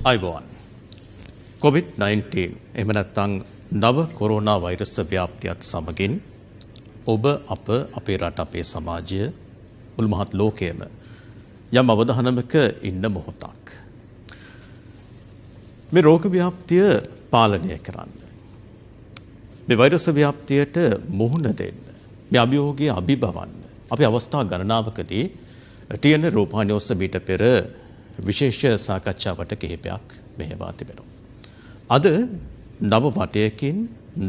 අයිබෝන් කොවිD-19 එම නැත්තං නව කොරෝනා වෛරස ව්‍යාප්තියත් සමගින් ඔබ අප අපේ රට අපේ සමාජය මුළු මහත් ලෝකයම යම් අවධානමක ඉන්න මොහොතක්. මේ රෝග ව්‍යාප්තිය පාලනය කරන්න. මේ වෛරස ව්‍යාප්තියට මුහුණ දෙන්න. මේ අභියෝගය අභිබවන්න. අපි අවස්ථා ගණනාවකදී ටියන රූපවාහිනිය ඔස්සේ මීට පෙර විශේෂ සාකච්ඡාවට කිහිපයක් මෙහෙවා තිබෙනවා. අද නව වටයකින්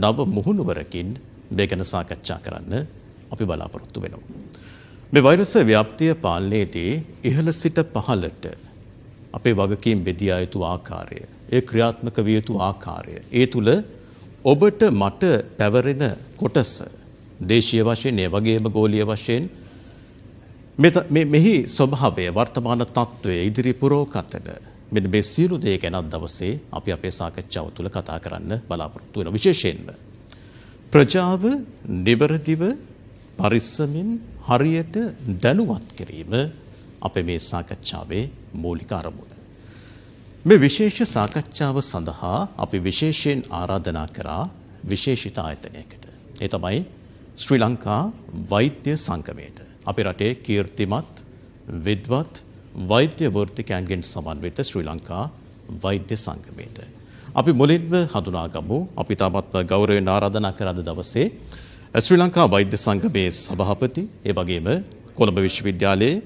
නව මුහුණුවරකින් මේ ගැන සාකච්ඡා කරන්න අපි බලාපොරොත්තු වෙනවා. මේ වෛරස ව්‍යාප්තිය පාලනයේදී ඉහළ සිට පහළට අපේ වගකීම් බෙදියා යුතු ආකාරය, ඒ ක්‍රියාත්මක විය යුතු ආකාරය, ඒ තුල ඔබට මට පැවරෙන කොටස දේශීය වශයෙන් ඒ වගේම ගෝලීය වශයෙන් මෙහි ස්වභාවය වර්තමාන තත්ත්වය ඉදිරි පුරෝකතන මෙන්න මේ සියලු දේ ගැනත් දවසේ අපි අපේ සාකච්ඡාව තුළ කතා කරන්න බලාපොරොත්තු වෙන විශේෂයෙන්ම ප්‍රජාව නිවැරදිව පරිස්සමින් හරියට දැනුවත් කිරීම අපේ මේ සාකච්ඡාවේ මූලික අරමුණ. මේ විශේෂ සාකච්ඡාව සඳහා අපි විශේෂයෙන් ආරාධනා කරා විශේෂිත ආයතනයකට. ඒ තමයි ශ්‍රී ලංකා වෛද්‍ය සංගමයට. අපේ රටේ කීර්තිමත් විද්වත් වෛද්‍ය වෘත්තිකයන්ගෙන් සමන්විත ශ්‍රී ලංකා වෛද්‍ය සංගමයට. අපි මුලින්ම හඳුනාගමු අපි තාමත්ම ගෞරවයෙන් ආරාධනා කර අද දවසේ ශ්‍රී ලංකා වෛද්‍ය සංගමේ සභාපති ඒ වගේම කොළඹ විශ්වවිද්‍යාලයේ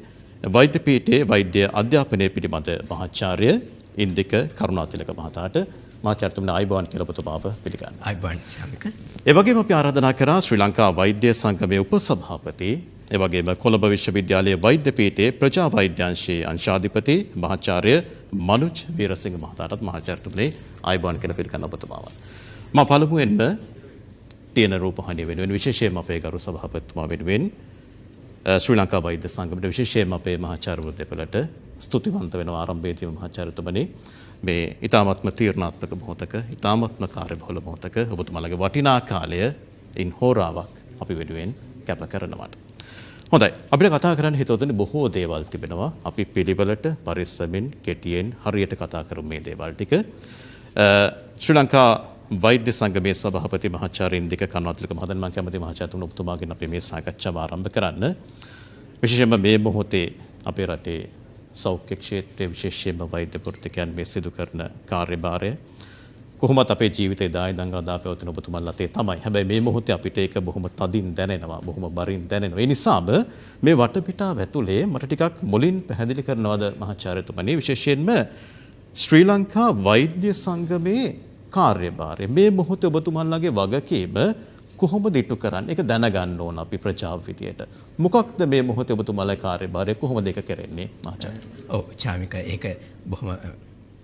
වෛද්‍ය පීඨයේ වෛද්‍ය අධ්‍යාපනය පිළිබඳ මහාචාර්ය ඉන්දික කරුණාතිලක මහතාට මාචාර්යතුමනි ආයිබෝන් කියලා ඔබතුමාව පිළිගන්නවා. ආයිබෝන් ශාමික. ඒ වගේම අපි ආරාධනා කරා ශ්‍රී ලංකා වෛද්‍ය සංගමේ උපසභාපති ඒ වගේම කොළඹ විශ්වවිද්‍යාලයේ වෛද්‍ය පීඨයේ ප්‍රජා වෛද්‍යාංශයේ අංශාධිපති මහාචාර්ය මනුජ් වීරසිංහ මහතාටත් මහාචාර්යතුමනි ආයිබෝන් කියලා පිළිගන්න ඔබතුමාව. මා පළමුවෙන්ම තියෙන රූපහානිය වෙනුවෙන් විශේෂයෙන්ම අපේ ගරු සභාපතිතුමා වෙනුවෙන් ශ්‍රී ලංකා වෛද්‍ය සංගමයට විශේෂයෙන්ම අපේ මහාචාර්යවරු දෙපළට ස්තුතිවන්ත වෙනවා ආරම්භයේදීම මහාචාර්යතුමනි මේ ඊ타මත්ම තීරණාත්මක මොහොතක ඊ타මත්ම කාර්යබහුල මොහොතක ඔබතුමාලගේ වටිනා කාලය ඉන් හෝරාවක් අපි වෙනුවෙන් කැප කරනවට. හොඳයි අපිට කතා කරන්න හිතවතුනි බොහෝ දේවල් තිබෙනවා අපි පිළිවෙලට පරිස්සමින් කෙටියෙන් හරියට කතා කරමු මේ දේවල් ටික. ශ්‍රී ලංකා වෛද්‍ය සංගමේ සභාපති මහාචාර්ය ඉන්දික කන්වත්ලික මහදන් මම කැමති මහාචාර්යතුමා ඔබතුමාගෙන් අපි මේ සාකච්ඡාව ආරම්භ කරන්න. විශේෂයෙන්ම මේ මොහොතේ අපේ රටේ සෞඛ්‍ය ක්ෂේත්‍රයේ විශේෂයෙන්ම වෛද්‍ය වෘත්තිකයන් මේ සිදු කරන කාර්යභාරය කොහොමත් අපේ ජීවිතේ දාය දංගල දාපවතින ඔබතුමන්ලා තේ තමයි. හැබැයි මේ මොහොතේ අපිට ඒක බොහොම තදින් දැනෙනවා, බොහොම බරින් දැනෙනවා. ඒ නිසාම මේ වටපිටාව ඇතුලේ මට ටිකක් මුලින් පැහැදිලි කරනවාද මහාචාර්යතුමනි විශේෂයෙන්ම ශ්‍රී ලංකා වෛද්‍ය සංගමේ කාර්යභාරය මේ මොහොතේ ඔබතුමන්ලාගේ වගකීම කොහොමද ඉටු කරන්නේ? ඒක දැනගන්න ඕන අපි ප්‍රජාව විදියට. මොකක්ද මේ මොහොතේ ඔබතුමාලා කාර්යභාරය කොහොමද ඒක කරන්නේ මහාචාර්ය? ඔව් චාමික ඒක බොහොම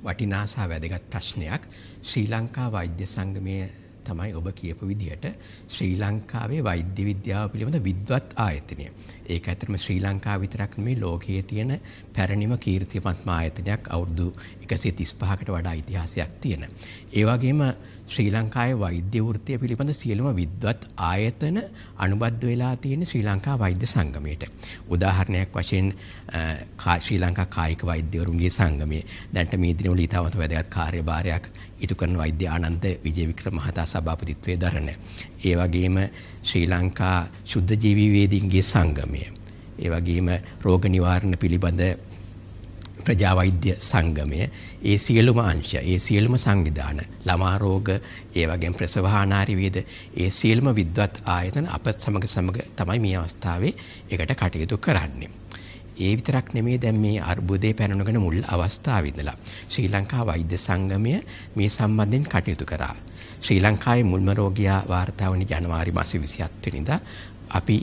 වටිනා සහ වැදගත් ප්‍රශ්නයක්. ශ්‍රී ලංකා වෛද්‍ය සංගමයේ තමයි ඔබ කියපු විදිහට ශ්‍රී ලංකාවේ වෛද්‍ය විද්‍යාව පිළිබඳ විද්වත් ආයතනය. ඒක ඇත්තටම ශ්‍රී ලංකාව විතරක් නෙමෙයි ලෝකයේ තියෙන පැරණිම කීර්තිමත්ම ආයතනයක් අවුරුදු 135කට වඩා ඉතිහාසයක් තියෙන. ඒ වගේම ශ්‍රී ලංකාවේ වෛද්‍ය වෘත්තිය පිළිබඳ සියලුම විද්වත් ආයතන අනුබද්ධ වෙලා තියෙන ශ්‍රී ලංකා වෛද්‍ය සංගමයට. උදාහරණයක් වශයෙන් ශ්‍රී ලංකා කායික වෛද්‍යවරුන්ගේ සංගමය දැන්ට මේ දිනවල ඉතාමත් වැදගත් කාර්යභාරයක් ඉටු කරන වෛද්‍ය ආනන්ද විජේවික්‍රම මහතා සභාපතිත්වයේ දරන. ඒ වගේම ශ්‍රී ලංකා ශුද්ධ ජීවී වේදීන්ගේ සංගමය. ඒ වගේම රෝග නිවාරණ පිළිබඳ ප්‍රජාවෛද්‍ය සංගමය ඒ සියලුම අංශ ඒ සියලුම සංවිධාන ළමා රෝග ඒ වගේම ප්‍රසවහානාරි වේද ඒ සියලුම විද්වත් ආයතන අප සමග සමග තමයි මේ අවස්ථාවේ එකට කටයුතු කරන්නේ. ඒ විතරක් නෙමේ දැන් මේ අර්බුදේ පැනනගෙන මුල් අවස්ථාවේ ඉඳලා ශ්‍රී ලංකා වෛද්‍ය සංගමය මේ සම්බන්ධයෙන් කටයුතු කරා. ශ්‍රී ලංකාවේ මුල්ම රෝගියා වාර්තා වුණේ ජනවාරි මාසේ 27 වෙනිදා අපි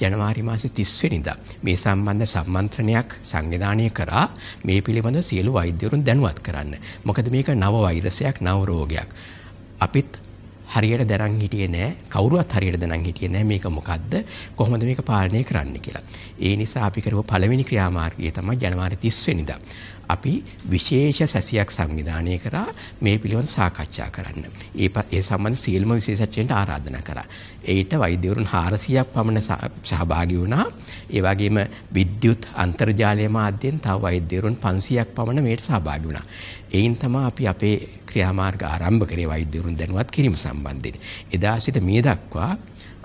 ජනවාරි මාසේ 30 වෙනිදා මේ සම්බන්ධ සම්මන්ත්‍රණයක් සංවිධානය කරා මේ පිළිබඳ සියලු වෛද්‍යවරුන් දැනුවත් කරන්න. මොකද මේක නව වෛරසයක් නව රෝගයක්. අපිත් හරියට දැනන් හිටියේ නෑ කවුරුවත් හරියට දැනන් හිටියේ නෑ මේක මොකද්ද කොහොමද මේක පාලනය කරන්න කියලා. ඒ නිසා අපි කරපු පළවෙනි ක්‍රියාමාර්ගය තමයි ජනවාරි 30 වෙනිදා. අපි විශේෂ සැසියක් සංවිධානය කරා මේ පිළිබඳ සාකච්ඡා කරන්න. ඒ ඒ සම්බන්ධ සියලුම විශේෂඥයන්ට ආරාධනා කරා. ඒට වෛද්‍යවරුන් 400ක් පමණ සහභාගී වුණා. ඒ වගේම විද්‍යුත් අන්තර්ජාලය මාධ්‍යෙන් තව වෛද්‍යවරුන් 500ක් පමණ මේට සහභාගී වුණා. එයින් තමයි අපි අපේ ක්‍රියාමාර්ග ආරම්භ කරේ වෛද්‍යවරුන් දැනුවත් කිරීම සම්බන්ධයෙන්. එදා සිට මේ දක්වා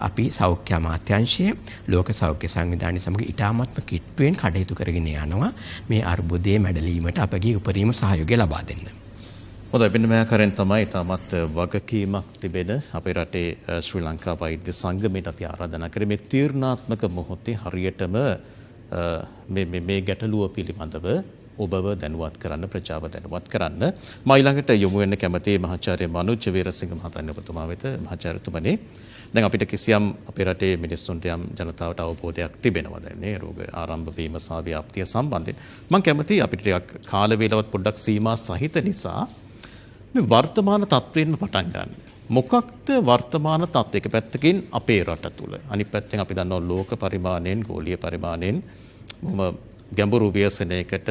අපි සෞඛ්‍ය අමාත්‍යංශය ලෝක සෞඛ්‍ය සංවිධානය සමග ඉතාමත්ම කිට්ටුවෙන් කටයුතු කරගෙන යනවා. මේ අර්බුදයේ මැඩලීමට අපගේ උපරිම සහයෝගය ලබා දෙන්න. හොඳයි. මෙන්න මේ ආකාරයෙන් තමයි ඉතාමත් වගකීමක් තිබෙන අපේ රටේ ශ්‍රී ලංකා වෛද්‍ය සංගමයට අපි ආරාධනා කරේ. මේ තීරණාත්මක මොහොතේ හරියටම මේ මේ ගැටලුව පිළිබඳව ඔබව දැනුවත් කරන්න ප්‍රජාව දැනුවත් කරන්න. මම ඊළඟට යොමු වෙන්න කැමති මහාචාර්ය මනෝජ් වීරසිංහ මහතාණන් ඔබතුමා වෙත. මහාචාර්යතුමනි දැන් අපිට කිසියම් අපේ රටේ මිනිස්සුන්ට යම් ජනතාවට අවබෝධයක් තිබෙනවා. දැන් නේ රෝග ආරම්භ වීම සහ ව්‍යාප්තිය සම්බන්ධයෙන් මම කැමතියි අපිට ටිකක් කාල වේලාවත් පොඩ්ඩක් සීමා සහිත නිසා මේ වර්තමාන තත්ත්වෙන්න පටන් ගන්න. මොකක්ද වර්තමාන තත්ත්වයක පැත්තකින් අපේ රට තුළ. අනිත් පැත්තෙන් අපි දන්නවා ලෝක පරිමාණයෙන් ගෝලීය පරිමාණයෙන් බොහොම ගැඹුරු ව්‍යසනයකට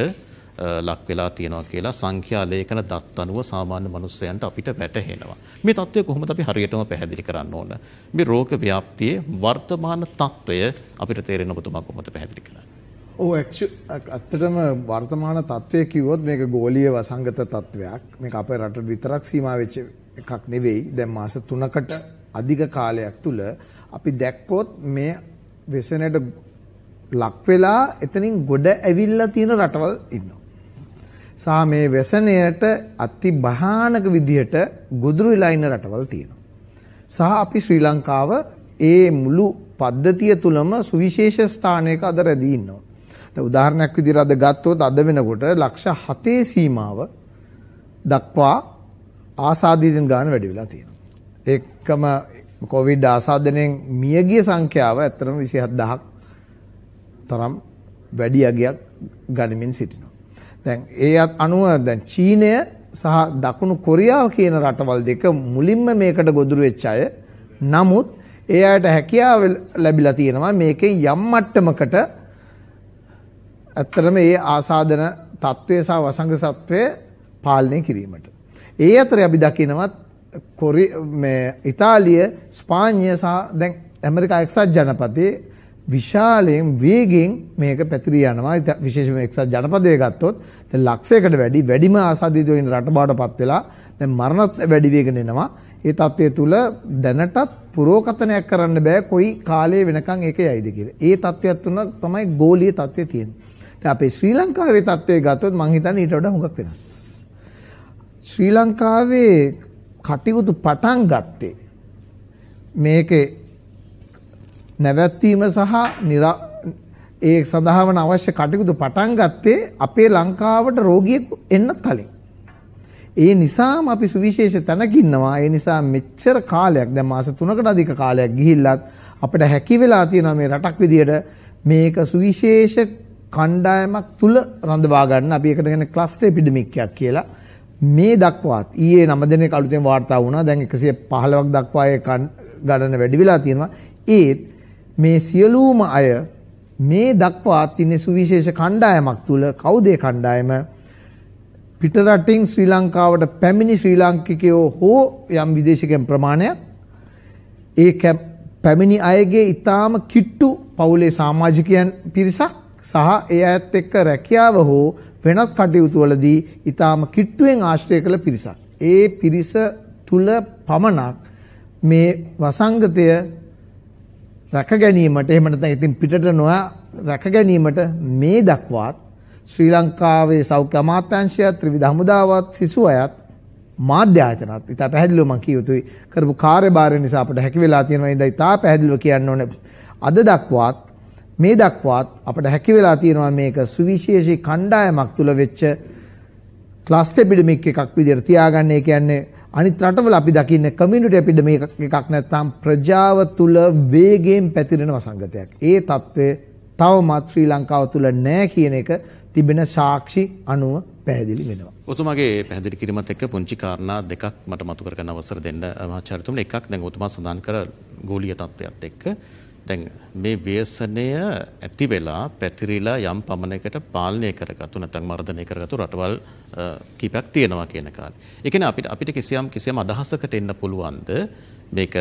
ලක් වෙලා තියෙනවා කියලා සංඛ්‍යා ලේඛන දත් අනුව සාමාන්‍ය මිනිස්සයන්ට අපිට වැටහෙනවා. මේ தত্ত্বය කොහොමද අපි හරියටම පැහැදිලි කරන්න ඕන? මේ රෝග ව්‍යාප්තියේ වර්තමාන தত্ত্বය අපිට තේරෙන ඔබතුමා කොහොමද පැහැදිලි කරන්නේ? ඔව් ඇත්තටම වර්තමාන தত্ত্বය කිව්වොත් මේක ගෝලීය වසංගත தত্ত্বයක්. මේක අපේ රටට විතරක් සීමා වෙච්ච එකක් නෙවෙයි. දැන් මාස 3කට අධික කාලයක් තුල අපි දැක්කොත් මේ වෙසෙනට ලක් වෙලා එතනින් ගොඩ ඇවිල්ලා තියෙන රටවල් ඉන්නවා. සහ මේ වැසණයට අති භයානක විදිහට ගොදුරු වෙලා ඉන්න රටවල් තියෙනවා. සහ අපි ශ්‍රී ලංකාව ඒ මුළු පද්ධතිය තුලම සුවිශේෂ ස්ථානයක අද රැඳී ඉන්නවා. දැන් උදාහරණයක් විදිහට අද ගත්තොත් අද වෙනකොට ලක්ෂ 7 සීමාව දක්වා ආසාදිතන් ගාන වැඩි වෙලා තියෙනවා. ඒකම කොවිඩ් ආසාදනයෙන් මියගිය සංඛ්‍යාව ඇත්තටම 27000ක් තරම් වැඩි අගයක් ගනිමින් සිටිනවා. දැන් ඒ අනුව දැන් චීනය සහ දකුණු කොරියාව කියන රටවල් දෙක මුලින්ම මේකට ගොදුරු වෙච්ච අය. නමුත් ඒ අයට හැකියාව ලැබිලා තියෙනවා මේකේ යම් මට්ටමකට ඇත්තටම ඒ ආසාදන තත්ත්වය සහ වසංග සත්වය පාලනය කිරීමට. ඒ අතරේ අපි දකිනවත් කොරි මේ ඉතාලිය ස්පාඤ්ඤය සහ දැන් ඇමරිකා එක්සත් ජනපදයේ විශාලයෙන් වේගෙන් මේක පැතිරී යනවා. විශේෂයෙන්ම එක්සත් ජනපදයේ ගත්තොත් දැන් ලක්ෂයකට වැඩි වැඩිම ආසාදිත වෙන රට බාටපත් වෙලා දැන් මරණත් වැඩි වෙගෙන එනවා. ඒ තත්ත්වය තුල දැනටත් පුරෝකතනයක් කරන්න බෑ කොයි කාලේ වෙනකන් ඒක යයිද කියලා. ඒ තත්ත්වයක් තුන තමයි ගෝලීය තත්ත්වය තියෙන්නේ. දැන් අපේ ශ්‍රී ලංකාවේ තත්ත්වය ගත්තොත් මං හිතන්නේ ඊට වඩා හුඟක් වෙනස්. ශ්‍රී ලංකාවේ කටයුතු පටන් ගත්තේ මේකේ නැවැත්වීම සහ ඒ සඳහා වන අවශ්‍ය කටයුතු පටන් ගත්තේ අපේ ලංකාවට රෝගියෙකු එන්නත් කලින්. ඒ නිසාම අපි සුවිශේෂ තැනක ඉන්නවා. ඒ නිසා මෙච්චර කාලයක් දැන් මාස 3කට අධික කාලයක් ගිහිල්ලත් අපිට හැකි වෙලා තියෙනවා මේ රටක් විදියට මේක සුවිශේෂ කණ්ඩායමක් තුල රඳවා ගන්න අපි ඒකට කියන්නේ ක්ලස්ටර් එපිඩමික් එකක් කියලා. මේ දක්වාත් ඊයේ 9 දිනක අලුතෙන් වාර්තා වුණා. දැන් 115ක් දක්වා ඒ ගණන වැඩි වෙලා තියෙනවා. ඒත් මේ සියලුම අය මේ දක්වා තින්නේ සුවිශේෂ කණ්ඩායමක් තුල. කවුද ඒ කණ්ඩායම? පිටරටින් ශ්‍රී ලංකාවට පැමිණි ශ්‍රී ලාංකිකයෝ හෝ යම් විදේශිකයන් ප්‍රමාණයක්. ඒ පැමිණි අයගේ ඊටාම කිට්ටු පවුලේ සමාජිකයන් පිරිසක් සහ ඒ අයත් එක්ක රැකියාව හෝ වෙනත් කටයුතු වලදී ඊටාම කිට්ටුවෙන් ආශ්‍රය කළ පිරිසක්. ඒ පිරිස තුල පමණක් මේ වසංගතය රැක ගැනීමට එහෙම නැත්නම් ඉතින් පිටට නොයා රැක ගැනීමට මේ දක්වාත් ශ්‍රී ලංකාවේ සෞඛ්‍ය අමාත්‍යාංශයත් ත්‍රිවිධ හමුදාවත් සිසු අයත් මාධ්‍ය ආයතනත් ඉතා පැහැදිලිව මම කිය යුතුයි. කරපු කාර්යභාරය නිසා අපිට හැකි වෙලා තියෙනවා. ඉඳලා ඉතා පැහැදිලිව කියන්න ඕනේ. අද දක්වාත් මේ දක්වාත් අපිට හැකි වෙලා තියෙනවා මේක සුවිශේෂී කණ්ඩායමක් තුල වෙච්ච ක්ලස්ටර් එපිඩමික් එකක් විදිහට තියාගන්න. ඒ කියන්නේ අනිත් රටවල අපි දකින්නේ කමියුනිටි එපිඩමික් එකක් නැත්නම් ප්‍රජාව තුල වේගයෙන් පැතිරෙන වසංගතයක්. ඒ తත්වය තවමත් ශ්‍රී ලංකාව තුල නැහැ කියන එක තිබෙන සාක්ෂි අනුව පැහැදිලි වෙනවා. ඔතුමාගේ පැහැදිලි කිරීමත් එක්ක පුංචි කාරණා දෙකක් මට මතු කරගන්න අවසර දෙන්න මහාචාර්යතුමනි එකක් දැන් ඔතුමා සඳහන් කර ගෝලීය තත්ත්වයක් එක්ක දැන් මේ ව්‍යසනය ඇති වෙලා පැතිරිලා යම් පමණකට පාලනය කරගත්තු නැත්නම් මර්ධනය කරගත්තු රටවල් කීපයක් තියෙනවා කියන කාරණේ. ඒ කියන්නේ අපිට අපිට කිසියම් කිසියම් අදහසකට එන්න පුළුවන්ද මේක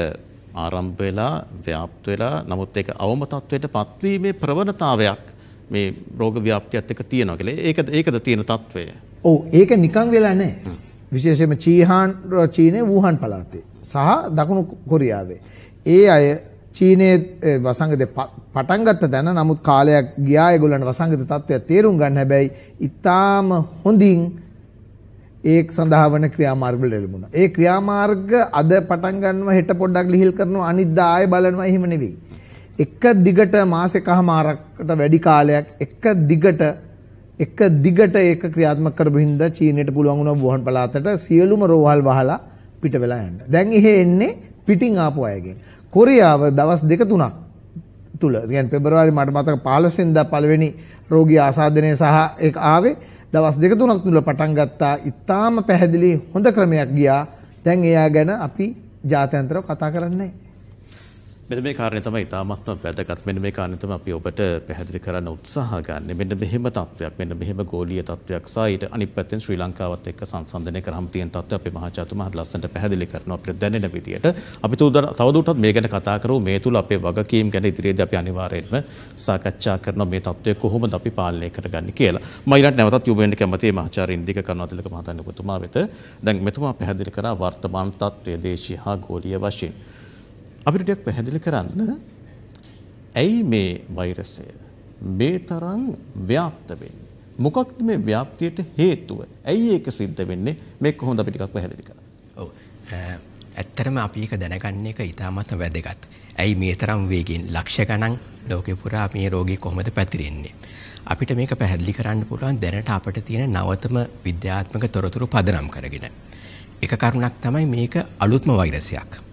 ආරම්භ වෙලා ව්‍යාප්ත වෙලා නමුත් ඒක අවම තත්වයට පත්වීමේ ප්‍රවණතාවයක් මේ රෝග ව්‍යාප්තියත් එක්ක තියෙනවා කියලා. ඒකද ඒකද තියෙන තත්වය. ඔව් ඒක නිකන් වෙලා නැහැ. විශේෂයෙන්ම චීහාන් චීනයේ වූහන් පළාතේ සහ දකුණු කොරියාවේ. ඒ අය චීනයේ වසංගතය පටන් ගත්ත තැන නමුත් කාලයක් ගියා ඒගොල්ලන්ට වසංගත තත්ත්වය තේරුම් ගන්න හැබැයි ඊටාම හොඳින් ඒක සඳහා වන ක්‍රියාමාර්ග වල ලැබුණා. ඒ ක්‍රියාමාර්ග අද පටන් ගන්නවා හෙට පොඩ්ඩක් ලිහිල් කරනවා අනිද්දා ආයෙ බලනවා එහෙම නෙවෙයි. එක දිගට මාසෙකමාරකට වැඩි කාලයක් එක දිගට එක දිගට ඒක ක්‍රියාත්මක කරපු හින්දා චීනයට පුළුවන් වුණා වුහන් පළාතට සියලුම රෝහල් වහලා පිට වෙලා යන්න. දැන් එහෙ එන්නේ පිටින් ආපු අයගෙන්. කොරියාව දවස් දෙක තුනක් තුල කියන්නේ පෙබරවාරි මට මතක 15 වෙනිදා පළවෙනි රෝගී ආසාදනය සහ ඒක ආවේ දවස් දෙක තුනක් තුල පටන් ගත්තා. ඉතාම පැහැදිලි හොඳ ක්‍රමයක් ගියා. දැන් එයා ගැන අපි ජාත්‍යන්තරව කතා කරන්නේ නැහැ. මෙන්න මේ කාරණේ තමයි ඉතාමත්ම වැදගත්. මෙන්න මේ කාරණේ තමයි අපි ඔබට පැහැදිලි කරන්න උත්සාහ ගන්න. මෙන්න මෙහෙම තත්වයක්, මෙන්න මෙහෙම ගෝලීය තත්වයක් සහ ඊට අනිත් පැත්තෙන් ශ්‍රී ලංකාවත් එක්ක සංසන්දනය කරාම තියෙන තත්ත්වය අපේ මහාචාතුමා ලස්සනට පැහැදිලි කරනවා අපිට දැනෙන විදියට. අපි තවදුරටත් මේ ගැන කතා කරමු. මේ තුල අපේ වගකීම් ගැන ඉදිරියේදී අපි අනිවාර්යයෙන්ම සාකච්ඡා කරනවා මේ තත්ත්වය කොහොමද අපි පාලනය කරගන්නේ කියලා. මම ඊළඟට නැවතත් යොමු වෙන්න කැමතියි මහාචාර්ය ඉන්දික කරුණාතිලක මහතාණන් ඔබතුමා වෙත. දැන් මෙතුමා පැහැදිලි කරා වර්තමාන තත්ත්වය දේශීය හා ගෝලීය වශයෙන්. අපිට ටිකක් පැහැදිලි කරන්න ඇයි මේ වෛරසය මේ තරම් ව්‍යාප්ත වෙන්නේ? මොකක්ද මේ ව්‍යාප්තියට හේතුව? ඇයි ඒක සිද්ධ වෙන්නේ? මේක කොහොමද අපි ටිකක් පැහැදිලි කරන්නේ? ඔව්. ඇත්තටම අපි ඒක දැනගන්න එක ඉතාමත් වැදගත්. ඇයි මේ තරම් වේගෙන් ලක්ෂ ගණන් ලෝකෙ පුරා මේ රෝගී කොහොමද පැතිරෙන්නේ? අපිට මේක පැහැදිලි කරන්න පුළුවන් දැනට අපිට තියෙන නවතම විද්‍යාත්මක තොරතුරු පදනම් කරගෙන. එක කරුණක් තමයි මේක අලුත්ම වෛරසයක්.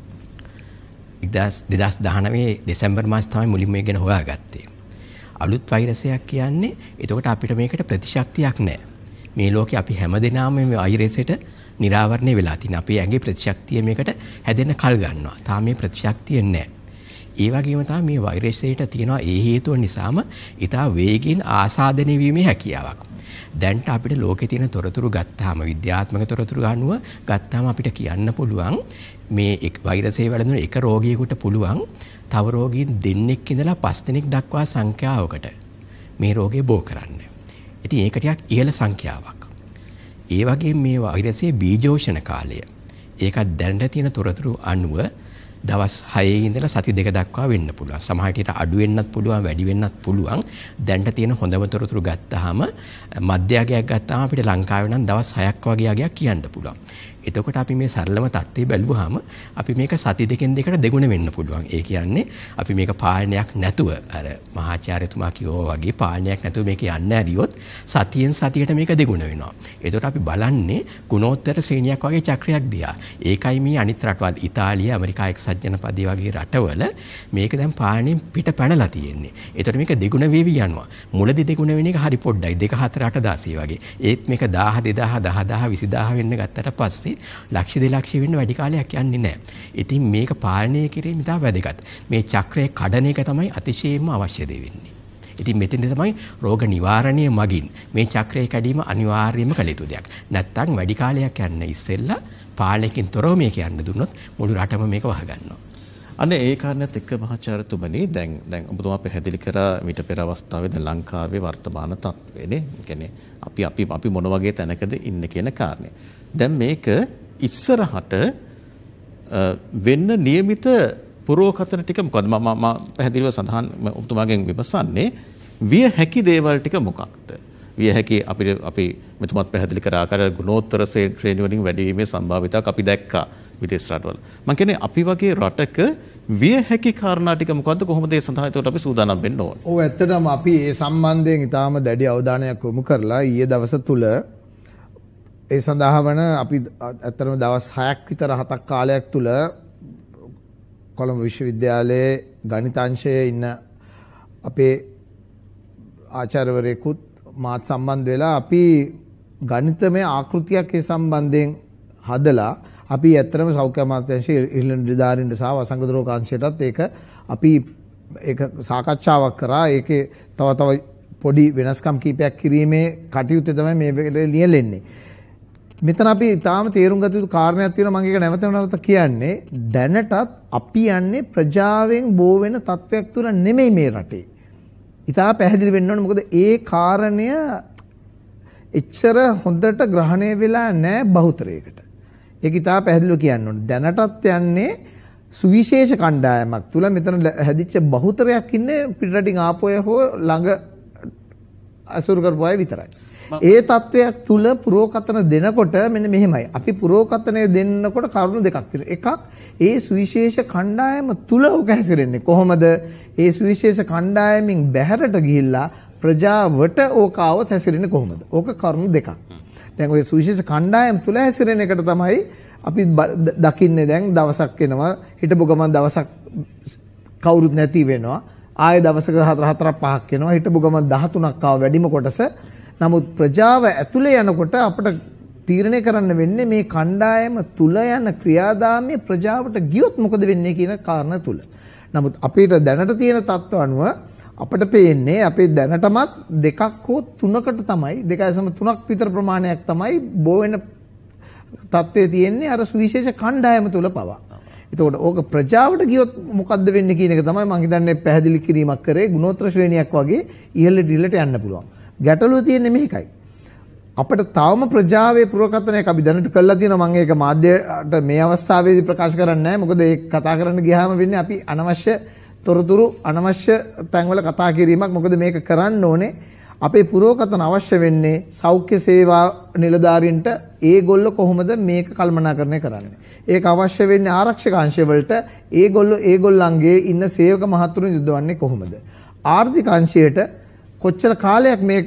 දෙදස් දහනවේ දෙසැම්බර් මාස් තමයි මුලින්ම මේ ගැන හොයාගත්තේ. අලුත් වෛරසයක් කියන්නේ එතකොට අපිට මේකට ප්‍රතිශක්තියක් නැහැ. මේ ලෝකේ අපි හැමදෙනාම මේ වෛරසයට නිරාවරණය වෙලා තින අපේ ඇඟේ ප්‍රතිශක්තිය මේකට හැදෙන්න කල් ගන්නවා. තාම මේ ප්‍රතිශක්තිය නැහැ. ඒ වගේම තමයි මේ වෛරසයට තියෙනවා ඒ හේතුව නිසාම ඊටා වේගින් ආසාදනය වීමේ හැකියාවක්. දැන්ට අපිට ලෝකේ තියෙන තොරතුරු ගත්තාම විද්‍යාත්මක තොරතුරු අනුව ගත්තාම අපිට කියන්න පුළුවන් මේ වෛරසය වැළඳුන එක රෝගියෙකුට පුළුවන් තව රෝගීන් දෙන්නෙක් ඉඳලා පස් දෙනෙක් දක්වා සංඛ්‍යාවකට මේ රෝගේ බෝ කරන්න. ඉතින් ඒක ටිකක් ඉහළ සංඛ්‍යාවක්. ඒ වගේ මේ වෛරසයේ බීජෝෂණ කාලය ඒකත් දැනට තියෙන තොරතුරු අනුව දවස් 6 ඉඳලා සති දෙක දක්වා වෙන්න පුළුවන්. සමහර විට අඩු වෙන්නත් පුළුවන්, වැඩි වෙන්නත් පුළුවන්. දැන්ට තියෙන හොඳම තොරතුරු ගත්තාම මධ්‍යගයක් ගත්තාම අපිට ලංකාවේ නම් දවස් 6ක් වගේ අගයක් කියන්න පුළුවන්. එතකොට අපි මේ සරලම தත්ත්වය බැලුවාම අපි මේක සති දෙකෙන් දෙකට දෙගුණ වෙන්න පුළුවන්. ඒ කියන්නේ අපි මේක පාලනයක් නැතුව අර මහාචාර්යතුමා කිව්වා වගේ පාලනයක් නැතුව මේක යන්න ඇරියොත් සතියෙන් සතියට මේක දෙගුණ වෙනවා. එතකොට අපි බලන්නේ ගුණෝත්තර ශ්‍රේණියක් වගේ චක්‍රයක් දිහා. ඒකයි මේ අනිත් රටවල් ඉතාලිය, ඇමරිකා එක්සත් ජනපදයේ වගේ රටවල මේක දැන් පාලනයෙන් පිට පැනලා තියෙන්නේ. එතකොට මේක දෙගුණ වෙවි යනවා. මුලදී දෙගුණ වෙන එක හරි පොඩ්ඩයි. 2 4 8 16 වගේ. ඒත් මේක 1000 2000 10000 20000 වෙන්න ගත්තට පස්සේ ලක්ෂ දෙලක්ෂ වෙන්න වැඩි කාලයක් යන්නේ නැහැ. ඉතින් මේක පාලනය කිරීම ඉතා වැදගත්. මේ චක්‍රය කඩන එක තමයි අතිශයින්ම අවශ්‍ය දේ වෙන්නේ. ඉතින් මෙතෙන්ද තමයි රෝග නිවාරණය මගින් මේ චක්‍රය කැඩීම අනිවාර්යයෙන්ම කළ යුතු දෙයක්. නැත්තම් වැඩි කාලයක් යන්න ඉස්සෙල්ලා පාලනයකින් තොරව මේක යන්න දුන්නොත් මුළු රටම මේක වහගන්නවා. අන්න ඒ කාරණත් එක්ක මහාචාර්යතුමනි දැන් දැන් ඔබතුමා පැහැදිලි කරා මීට පෙර අවස්ථාවේ දැන් ලංකාවේ වර්තමාන තත්ත්වයනේ. කියන්නේ අපි අපි අපි මොන වගේ තැනකද ඉන්නේ කියන කාරණේ. දැන් මේක ඉස්සරහට වෙන්න નિયમિત පුරෝකතන ටික මොකද්ද මම මම පැහැදිලිව සඳහන් ඔබතුමාගෙන් විමසන්නේ විය හැකි දේවල් ටික මොකක්ද විය හැකි අපිට අපි මෙතුමත් පැහැදිලි කර ආකාර ගුණෝත්තර ශ්‍රේණි වලින් වැඩි වීමේ සම්භාවිතාවක් අපි දැක්කා විදේශ රටවල මම කියන්නේ අපි වගේ රටක විය හැකි කාරණා ටික මොකද්ද කොහොමද ඒ සඳහා ඒකට අපි සූදානම් වෙන්න ඕන. ඔව් ඇත්තටම අපි ඒ සම්බන්ධයෙන් ඊටාම දැඩි අවධානයක් යොමු කරලා ඊයේ දවස තුල ඒ සඳහා වන අපි ඇත්තටම දවස් 6ක් විතර 7ක් කාලයක් තුල කොළඹ විශ්වවිද්‍යාලයේ ගණිතාංශයේ ඉන්න අපේ ආචාර්යවරයෙකුත් මාත් සම්බන්ධ වෙලා අපි ගණිතමය ආකෘතියක් ඒ සම්බන්ධයෙන් හදලා අපි ඇත්තටම සෞඛ්‍ය අමාත්‍යාංශයේ ඉහළ නිලධාරීන්ට සහ වසංගත රෝග අංශයටත් ඒක අපි ඒක සාකච්ඡාවක් කරා ඒකේ තව තව පොඩි වෙනස්කම් කීපයක් කිරීමේ කටයුත්තේ තමයි මේ වෙලේ ලියලෙන්නේ. මෙතන අපි තාම තේරුම් ගත යුතු කාරණයක් තියෙනවා මම ඒක නැවත නැවත කියන්නේ දැනටත් අපි යන්නේ ප්‍රජාවෙන් බෝ වෙන තත්වයක් තුල නෙමෙයි මේ රටේ. ඉතා පැහැදිලි වෙන්න ඕනේ මොකද ඒ කාරණය එච්චර හොඳට ග්‍රහණය වෙලා නැහැ බහුතරයකට. ඒක ඉතා පැහැදිලිව කියන්න ඕනේ. දැනටත් යන්නේ සුවිශේෂ කණ්ඩායමක් තුල මෙතන හැදිච්ච බහුතරයක් ඉන්නේ පිටරටින් ආපෝය හෝ ළඟ අසුරු කරපු අය විතරයි. ඒ තත්වයක් තුල පුරෝකතන දෙනකොට මෙන්න මෙහෙමයි. අපි පුරෝකතනය දෙන්නකොට කරුණු දෙකක් තියෙනවා. එකක් ඒ සුවිශේෂ කණ්ඩායම තුල ඔක හැසිරෙන්නේ කොහොමද? ඒ සුවිශේෂ කණ්ඩායමින් බැහැරට ගිහිල්ලා ප්‍රජාවට ඕක આવොත් හැසිරෙන්නේ කොහොමද? ඕක කරුණු දෙකක්. දැන් ওই සුවිශේෂ කණ්ඩායම් තුල හැසිරෙන එකට තමයි අපි දකින්නේ දැන් දවසක් එනවා. හිටපු ගමන් දවසක් කවුරුත් නැති වෙනවා. ආයෙ දවසක හතර හතරක් පහක් එනවා. හිටපු ගමන් 13ක් ආව වැඩිම කොටස. නමුත් ප්‍රජාව ඇතුලේ යනකොට අපිට තීරණය කරන්න වෙන්නේ මේ කණ්ඩායම තුල යන ක්‍රියාදාමය ප්‍රජාවට ගියොත් මොකද වෙන්නේ කියන කාරණා තුල. නමුත් අපිට දැනට තියෙන තත්ත්ව අනුව අපිට පේන්නේ අපේ දැනටමත් දෙකක් හෝ තුනකට තමයි දෙකයි සම තුනක් විතර ප්‍රමාණයක් තමයි බෝ වෙන තත්ත්වයේ තියෙන්නේ අර සුවිශේෂ කණ්ඩායම තුල පවා. එතකොට ඕක ප්‍රජාවට ගියොත් මොකද්ද වෙන්නේ කියන එක තමයි මම හිතන්නේ පැහැදිලි කිරීමක් කරේ ගුණෝත්තර ශ්‍රේණියක් වගේ ඉහළ ඩිල්ලට යන්න පුළුවන්. ගැටලුව තියෙන්නේ මේකයි. අපිට තවම ප්‍රජාවේ පුරකථනයක් අපි දැනට කළා තියෙනවා මම ඒක මාධ්‍යයට මේ අවස්ථාවේදී ප්‍රකාශ කරන්නේ නැහැ මොකද ඒක කතා කරන්න ගියාම වෙන්නේ අපි අනවශ්‍ය තොරතුරු අනවශ්‍ය තැන්වල කතා කිරීමක් මොකද මේක කරන්න ඕනේ අපේ පුරෝකතන අවශ්‍ය වෙන්නේ සෞඛ්‍ය සේවා නිලධාරීන්ට ඒගොල්ලෝ කොහොමද මේක කල්පනාකරණය කරන්නේ. ඒක අවශ්‍ය වෙන්නේ ආරක්ෂක අංශය වලට ඒගොල්ලෝ ඒගොල්ලන්ගේ ඉන්න සේවක මහතුරුන් යොදවන්නේ කොහොමද. ආර්ථික අංශයට කොච්චර කාලයක් මේ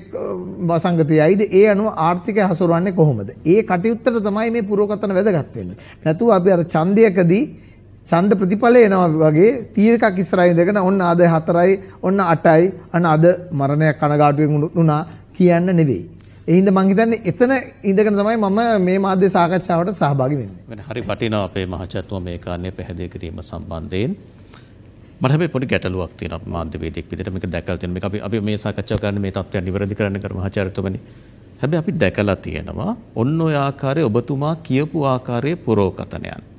වසංගතයයිද ඒ අනුව ආර්ථිකය හසුරවන්නේ කොහොමද? ඒ කටයුත්තට තමයි මේ පුරෝකතන වැදගත් වෙන්නේ. නැතුව අපි අර ඡන්දයකදී ඡන්ද ප්‍රතිඵල එනවා වගේ තීර එකක් ඉස්සරහින් ඉඳගෙන ඔන්න අද 4යි ඔන්න 8යි අන්න අද මරණයක් කනගාටුවෙන් වුණා කියන්න නෙවෙයි. ඒ හින්දා මං හිතන්නේ එතන ඉඳගෙන තමයි මම මේ මාධ්‍ය සාකච්ඡාවට සහභාගී වෙන්නේ. වෙන හරි වටිනවා අපේ මහචාතුමා මේ කාරණේ පැහැදිලි කිරීම සම්බන්ධයෙන්. මට හැබැයි පොඩි ගැටලුවක් තියෙනවා මාධ්‍යවේදියෙක් විදිහට මේක දැකලා තියෙන මේක අපි අපි මේ සාකච්ඡාව කරන්නේ මේ තත්ත්වය නිවැරදි කරන්න කර මහාචාර්යතුමනි. හැබැයි අපි දැකලා තියෙනවා ඔන්න ඔය ආකාරයේ ඔබතුමා කියපු ආකාරයේ පුරෝකතනයන්.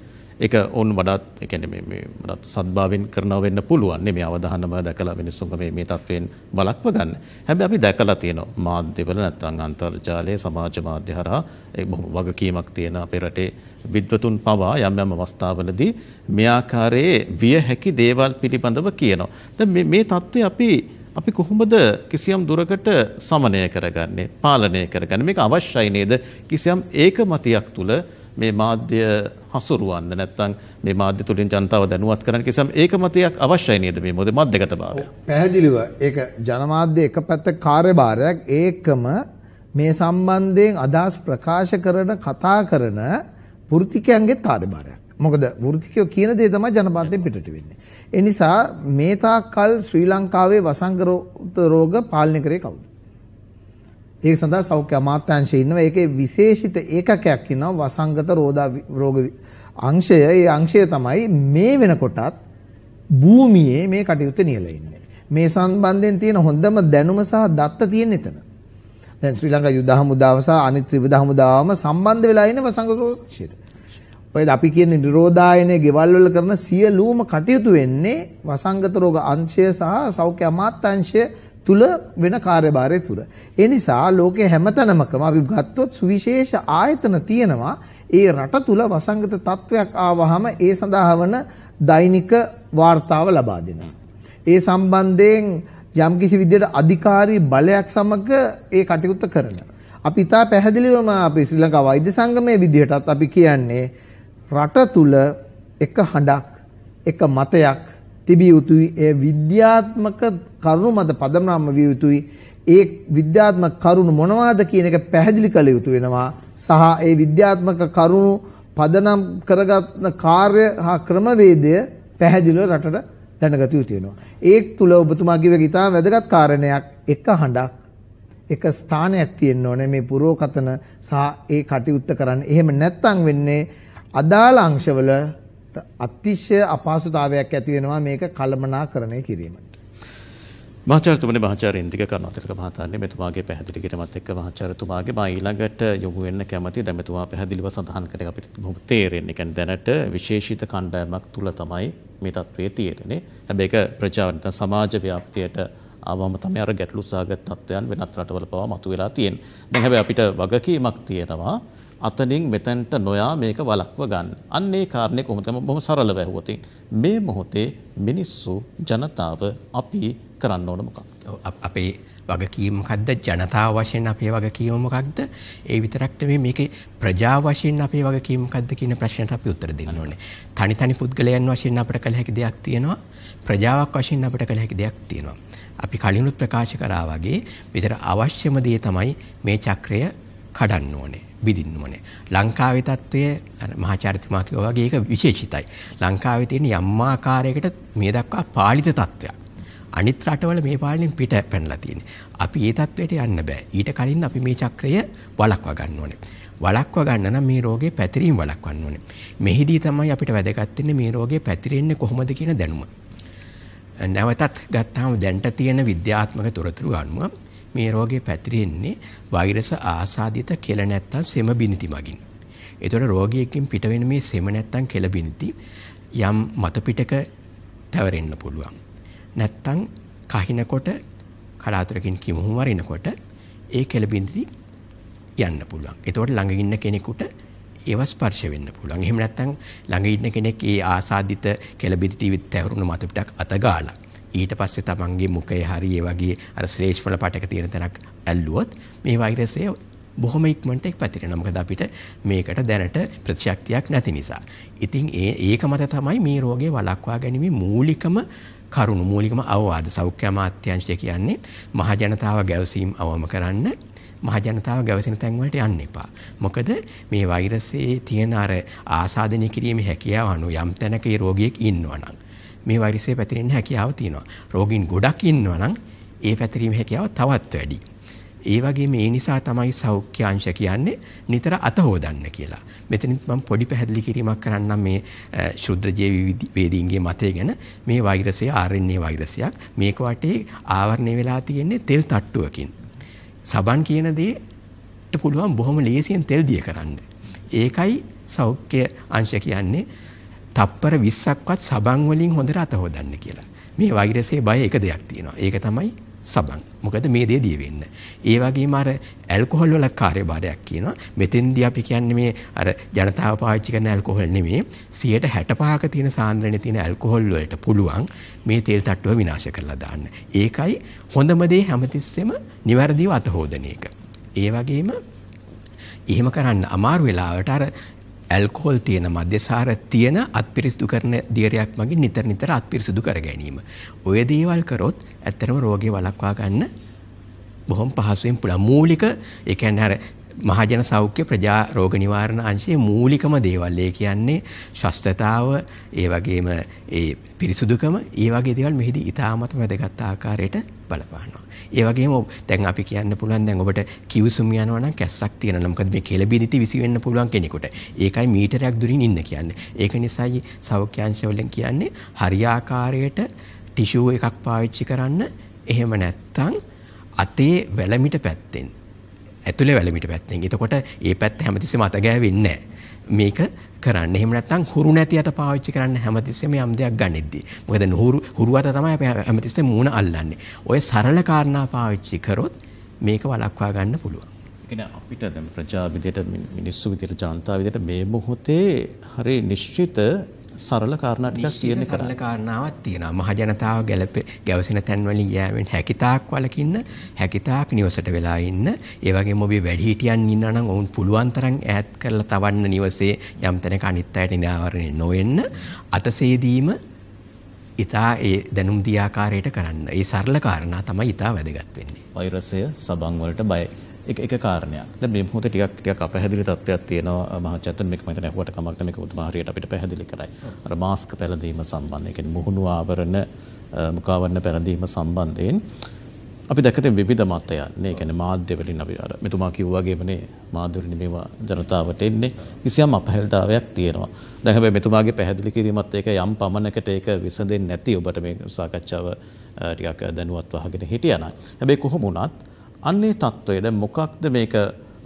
ඒක ඔවුන් වඩාත් ඒ කියන්නේ මේ මේ වඩාත් සද්භාවයෙන් කරනව වෙන්න පුළුවන් නේ මේ අවධානම දැකලා මිනිස්සුන්ගේ මේ මේ තත්වයෙන් බලක්ව ගන්න. හැබැයි අපි දැකලා තියෙනවා මාධ්‍යවල නැත්නම් අන්තර්ජාලයේ සමාජ මාධ්‍ය හරහා ඒ බොහොම වගකීමක් තියෙන අපේ රටේ විද්වතුන් පවා යම් යම් අවස්ථාවලදී මේ ආකාරයේ විය හැකි දේවල් පිළිබඳව කියනවා. දැන් මේ මේ தත්ත්වය අපි අපි කොහොමද කිසියම් දුරකට සමනය කරගන්නේ පාලනය කරගන්නේ මේක අවශ්‍යයි නේද කිසියම් ඒකමතියක් තුල මේ මාධ්‍ය හසුරුවන්න නැත්නම් මේ මාධ්‍ය තුලින් ජනතාව දැනුවත් කරන්න කිසියම් ඒකමතයක් අවශ්‍යයි නේද මේ මොකද මධ්‍යගතභාවය. පැහැදිලිව ඒක ජනමාධ්‍ය එක පැත්ත කාර්යභාරයක් ඒකම මේ සම්බන්ධයෙන් අදහස් ප්‍රකාශ කරන කතා කරන වෘත්තිකයන්ගේ කාර්යභාරයක්. මොකද වෘත්තිකයෝ කියන දේ තමයි ජනමාධ්‍යෙන් පිටට වෙන්නේ. ඒ නිසා මේ තාක්කල් ශ්‍රී ලංකාවේ වසංගත රෝග පාලනය කරේ කවුද? ඒක සඳහා සෞඛ්‍ය අමාත්‍යාංශය ඉන්නවා. ඒකේ විශේෂිත ඒකකයක් ඉන්නවා වසංගත රෝග අංශය. ඒ අංශය තමයි මේ වෙනකොටත් භූමියේ මේ කටයුත්ත නියලා ඉන්නේ. මේ සම්බන්ධයෙන් තියෙන හොඳම දැනුම සහ දත්ත තියෙන එතන. දැන් ශ්‍රී ලංකා යුද හමුදාව සහ අනිත් ත්‍රිවිධ හමුදාවම සම්බන්ධ වෙලා ඉන්නේ වසංගත රෝග ක්ෂේත්‍රයට. ඔය අපි කියන්නේ නිරෝධායනයේ ගෙවල් වල කරන සියලුම කටයුතු වෙන්නේ වසංගත රෝග අංශය සහ සෞඛ්‍ය අමාත්‍යාංශය තුල වෙන කාර්යභාරය තුල. ඒ නිසා ලෝකයේ හැමතැනමකම අපි ගත්තොත් සුවිශේෂ ආයතන තියෙනවා. ඒ රට තුල වසංගත තත්වයක් ආවහම ඒ සඳහා වන දෛනික වාර්තාව ලබා දෙනවා. ඒ සම්බන්ධයෙන් යම්කිසි විදිහට අධිකාරී බලයක් සමග ඒ කටයුත්ත කරනවා. අපි ඉතා පැහැදිලිවම අපි ශ්‍රී ලංකා වෛද්‍ය සංගමයේ විදිහටත් අපි කියන්නේ රට තුල එක හඬක් එක මතයක් තිබිය යුතුයි ඒ විද්‍යාත්මක කරුණු මත පදනම් විය යුතුයි ඒ විද්‍යාත්මක කරුණු මොනවාද කියන එක පැහැදිලි කළ යුතු වෙනවා සහ ඒ විද්‍යාත්මක කරුණු පදනම් කරගත්න කාර්ය හා ක්‍රමවේදය පැහැදිලිව රටට දැනගත යුතු වෙනවා ඒ තුල ඔබතුමා කිව්ව ඉතාම වැදගත් කාරණයක් එක හඬක් එක ස්ථානයක් තියෙන්න ඕනේ මේ පුරෝකතන සහ ඒ කටයුත්ත කරන්න. එහෙම නැත්නම් වෙන්නේ අදාළ අංශවල අතිශය අපහසුතාවයක් ඇති වෙනවා මේක කළමනාකරණය කිරීමට. මහාචාර්යතුමනි මහාචාර්ය ඉන්දික කරුණාතිලක මහතාන්නේ මෙතුමාගේ පැහැදිලි කිරීමත් එක්ක මහාචාර්යතුමාගේ මා ඊළඟට යොමු වෙන්න කැමති දැන් මෙතුමා පැහැදිලිව සඳහන් කරේ අපිට බොහොම තේරෙන්නේ. කියන්නේ දැනට විශේෂිත කණ්ඩායමක් තුල තමයි මේ තත්ත්වයේ තියෙන්නේ. හැබැයි ඒක ප්‍රජාව නැත්නම් සමාජ ව්‍යාප්තියට ආවම තමයි අර ගැටලු සහගත තත්ත්වයන් වෙනත් රටවල පවා මතුවලා තියෙන්නේ. දැන් හැබැයි අපිට වගකීමක් තියෙනවා අතනින් මෙතැන්ට නොයා මේක වලක්ව ගන්න. අන්න ඒ කාරණේ කොහොමද බොහොම සරලව ඇහුවොත් මේ මොහොතේ මිනිස්සු ජනතාව අපි කරන්න ඕන මොකක්ද? අපේ වගකීම මොකද්ද? ජනතාව වශයෙන් අපේ වගකීම මොකක්ද? ඒ විතරක් නෙමෙයි මේකේ ප්‍රජා වශයෙන් අපේ වගකීම මොකද්ද කියන ප්‍රශ්නට අපි උත්තර දෙන්න ඕනේ. තනි තනි පුද්ගලයන් වශයෙන් අපිට කළ හැකි දෙයක් තියෙනවා. ප්‍රජාවක් වශයෙන් අපිට කළ හැකි දෙයක් තියෙනවා. අපි කලිනුත් ප්‍රකාශ කරා වගේ විතර අවශ්‍යම දේ තමයි මේ චක්‍රය කඩන්න ඕනේ. බිඳින්න ඕනේ. ලංකාවේ තත්ත්වය මහාචාර්යතුමා කිව්වා වගේ ඒක විශේෂිතයි. ලංකාවේ තියෙන යම් ආකාරයකට මේ දක්වා පාලිත තත්ත්වයක්. අනිත් රටවල මේ පාලනයෙන් පිට පැනලා තියෙන්නේ. අපි ඒ තත්ත්වයට යන්න බෑ. ඊට කලින් අපි මේ චක්‍රය වළක්වා ගන්න ඕනේ. වළක්වා ගන්න නම් මේ රෝගේ පැතිරීම වළක්වන්න ඕනේ. මෙහිදී තමයි අපිට වැදගත් වෙන්නේ මේ රෝගේ පැතිරෙන්නේ කොහොමද කියන දැනුම. නැවතත් ගත්තාම දැන්ට තියෙන විද්‍යාත්මක තොරතුරු අනුව මේ රෝගේ පැතිරෙන්නේ වෛරස ආසාදිත කෙල නැත්තම් සෙම බිනිති මගින්. ඒතකොට රෝගියෙක්ගෙන් පිට වෙන මේ සෙම නැත්තම් කෙල බිනිති යම් මත පිටක තවරෙන්න පුළුවන්. නැත්තම් කහිනකොට කලාතුරකින් කිමුහුම් වරිනකොට ඒ කෙල බිනිති යන්න පුළුවන්. ඒතකොට ළඟ ඉන්න කෙනෙකුට ඒව ස්පර්ශ වෙන්න පුළුවන්. එහෙම නැත්නම් ළඟ ඉන්න කෙනෙක් ඒ ආසාදිත කෙල බිනිති තැවරුණු මත පිටක් අතගාලා ඊට පස්සේ තමන්ගේ මුඛය හරි ඒ වගේ අර ශ්ලේෂ්මල පටක තියෙන තැනක් ඇල්ලුවොත් මේ වෛරසය බොහොම ඉක්මනට ඒක පැතිරෙනවා. මොකද අපිට මේකට දැනට ප්‍රතිශක්තියක් නැති නිසා. ඉතින් ඒ ඒක මත තමයි මේ රෝගය වළක්වා ගැනීමේ මූලිකම කරුණු මූලිකම අවවාද සෞඛ්‍ය අමාත්‍යාංශය කියන්නේ මහ ජනතාව ගැවසීම් අවම කරන්න මහ ජනතාව ගැවසෙන තැන් වලට යන්න එපා. මොකද මේ වෛරසයේ තියෙන අර ආසාදනය කිරීමේ හැකියාව අනුව යම් තැනක ඒ රෝගියෙක් ඉන්නවා නම් මේ වෛරසය පැතිරෙන්න හැකියාව තියෙනවා. රෝගීන් ගොඩක් ඉන්නවා නම් ඒ පැතිරීම හැකියාව තවත් වැඩි. ඒ වගේ මේ නිසා තමයි සෞඛ්‍ය අංශ කියන්නේ නිතර අත හොදන්න කියලා. මෙතනින් මම පොඩි පැහැදිලි කිරීමක් කරන්නම් මේ ශුද්ධ ජීව වේදීන්ගේ මතය ගැන මේ වෛරසය RNA වෛරසයක්. මේක වටේ ආවරණය වෙලා තියෙන්නේ තෙල් තට්ටුවකින්. සබන් කියන දේට පුළුවන් බොහොම ලේසියෙන් තෙල් දිය කරන්න. ඒකයි සෞඛ්‍ය අංශ කියන්නේ තප්පර 20ක්වත් සබන් වලින් හොඳට අත හොදන්න කියලා. මේ වෛරසයේ බය එක දෙයක් තියෙනවා. ඒක තමයි සබන්. මොකද මේ දේ දිය වෙන්න. ඒ වගේම අර ඇල්කොහොල් වල කාර්යභාරයක් කියනවා. මෙතෙන්දී අපි කියන්නේ මේ අර ජනතාව පාවිච්චි කරන ඇල්කොහොල් නෙමෙයි 65ක තියෙන සාන්ද්‍රණයේ තියෙන ඇල්කොහොල් වලට පුළුවන් මේ තෙල් තට්ටුව විනාශ කරලා දාන්න. ඒකයි හොඳම දේ හැමතිස්සෙම නිවැරදිව අත හොදන එක. ඒ වගේම එහෙම කරන්න අමාරු වෙලාවට අර ඇල්කොහොල් තියෙන මධ්‍යසාර තියෙන අත්පිරිසිදු කරන දියරයක් මගින් නිතර නිතර අත්පිරිසිදු කර ගැනීම. ඔය දේවල් කරොත් ඇත්තටම රෝගය වළක්වා ගන්න බොහොම පහසුවෙන් පුළුවන්. මූලික ඒ කියන්නේ අර මහජන සෞඛ්‍ය ප්‍රජා රෝග නිවාරණ අංශයේ මූලිකම දේවල් ඒ කියන්නේ ශස්ත්‍රතාව ඒ වගේම ඒ පිරිසුදුකම ඒ වගේ දේවල් මෙහිදී ඉතාමත් වැදගත් ආකාරයට බලපානවා. ඒ වගේම දැන් අපි කියන්න පුළුවන් දැන් ඔබට කිව්සුම් යනවා නම් කැස්සක් තියෙනවා. මොකද මේ කෙලබිරිති විසි වෙන්න පුළුවන් කෙනෙකුට. ඒකයි මීටරයක් දුරින් ඉන්න කියන්නේ. ඒක නිසායි සෞඛ්‍යාංශ වලින් කියන්නේ හරියාකාරයට ටිෂූ එකක් පාවිච්චි කරන්න. එහෙම නැත්නම් අතේ වැලමිට පැත්තෙන් ඇතුලේ වැලමිට පැත්තෙන්. එතකොට ඒ පැත්ත හැමතිස්සෙම අත ගෑවෙන්නේ නැහැ. මේක කරන්න. එහෙම නැත්නම් හුරු නැති අත පාවිච්චි කරන්න හැමතිස්සෙම යම් දෙයක් ගන්නෙද්දී. මොකද හුරු හුරු අත තමයි අපි හැමතිස්සෙම මූණ අල්ලන්නේ. ඔය සරල කාරණා පාවිච්චි කරොත් මේක වළක්වා ගන්න පුළුවන්. කියන්නේ අපිට දැන් ප්‍රජා විදියට මිනිස්සු විදියට ජනතාව විදියට මේ මොහොතේ හරි නිශ්චිත සරල කාරණා ටිකක් තියෙන කරා. සරල කාරණාවක් තියෙනවා. මහ ජනතාව ගැලපෙ ගැවසෙන තැන් වලින් යෑමෙන් හැකිතාක් වලකින්න, හැකිතාක් නිවසට වෙලා ඉන්න. ඒ වගේම ඔබේ වැඩිහිටියන් ඉන්නා නම් ඔවුන් පුළුවන් තරම් ඈත් කරලා තවන්න නිවසේ යම් තැනක අනිත් අයට නිරාවරණය නොවෙන්න අතසේදීම ඉතා ඒ දැනුම් දී ආකාරයට කරන්න. ඒ සරල කාරණා තමයි ඉතා වැදගත් වෙන්නේ. වෛරසය සබන් වලට බයයි. එක එක කාරණයක්. දැන් මේ මොහොතේ ටිකක් ටිකක් අපැහැදිලි තත්ත්වයක් තියෙනවා මහාචාර්යතුන් මේක මම හිතන්නේ අහුවට කමක් නැහැ මේක උතුමා හරියට අපිට පැහැදිලි කරයි. අර මාස්ක් පැළඳීම සම්බන්ධයෙන් කියන්නේ මුහුණු ආවරණ මුඛාවරණ පැළඳීම සම්බන්ධයෙන් අපි දැක්කතින් විවිධ මතයන් ඒ කියන්නේ මාධ්‍ය වලින් අපි අර මෙතුමා කිව්වා වගේමනේ මාධ්‍ය වලින් මේවා ජනතාවට එන්නේ කිසියම් අපහසුතාවයක් තියෙනවා. දැන් හැබැයි මෙතුමාගේ පැහැදිලි කිරීමත් ඒක යම් පමණකට ඒක විසඳෙන්නේ නැති ඔබට මේ සාකච්ඡාව ටිකක් දැනුවත් වහගෙන හිටියා නම්. හැබැයි කොහොම වුණත් අන්නේ தত্ত্বය දැන් මොකක්ද මේක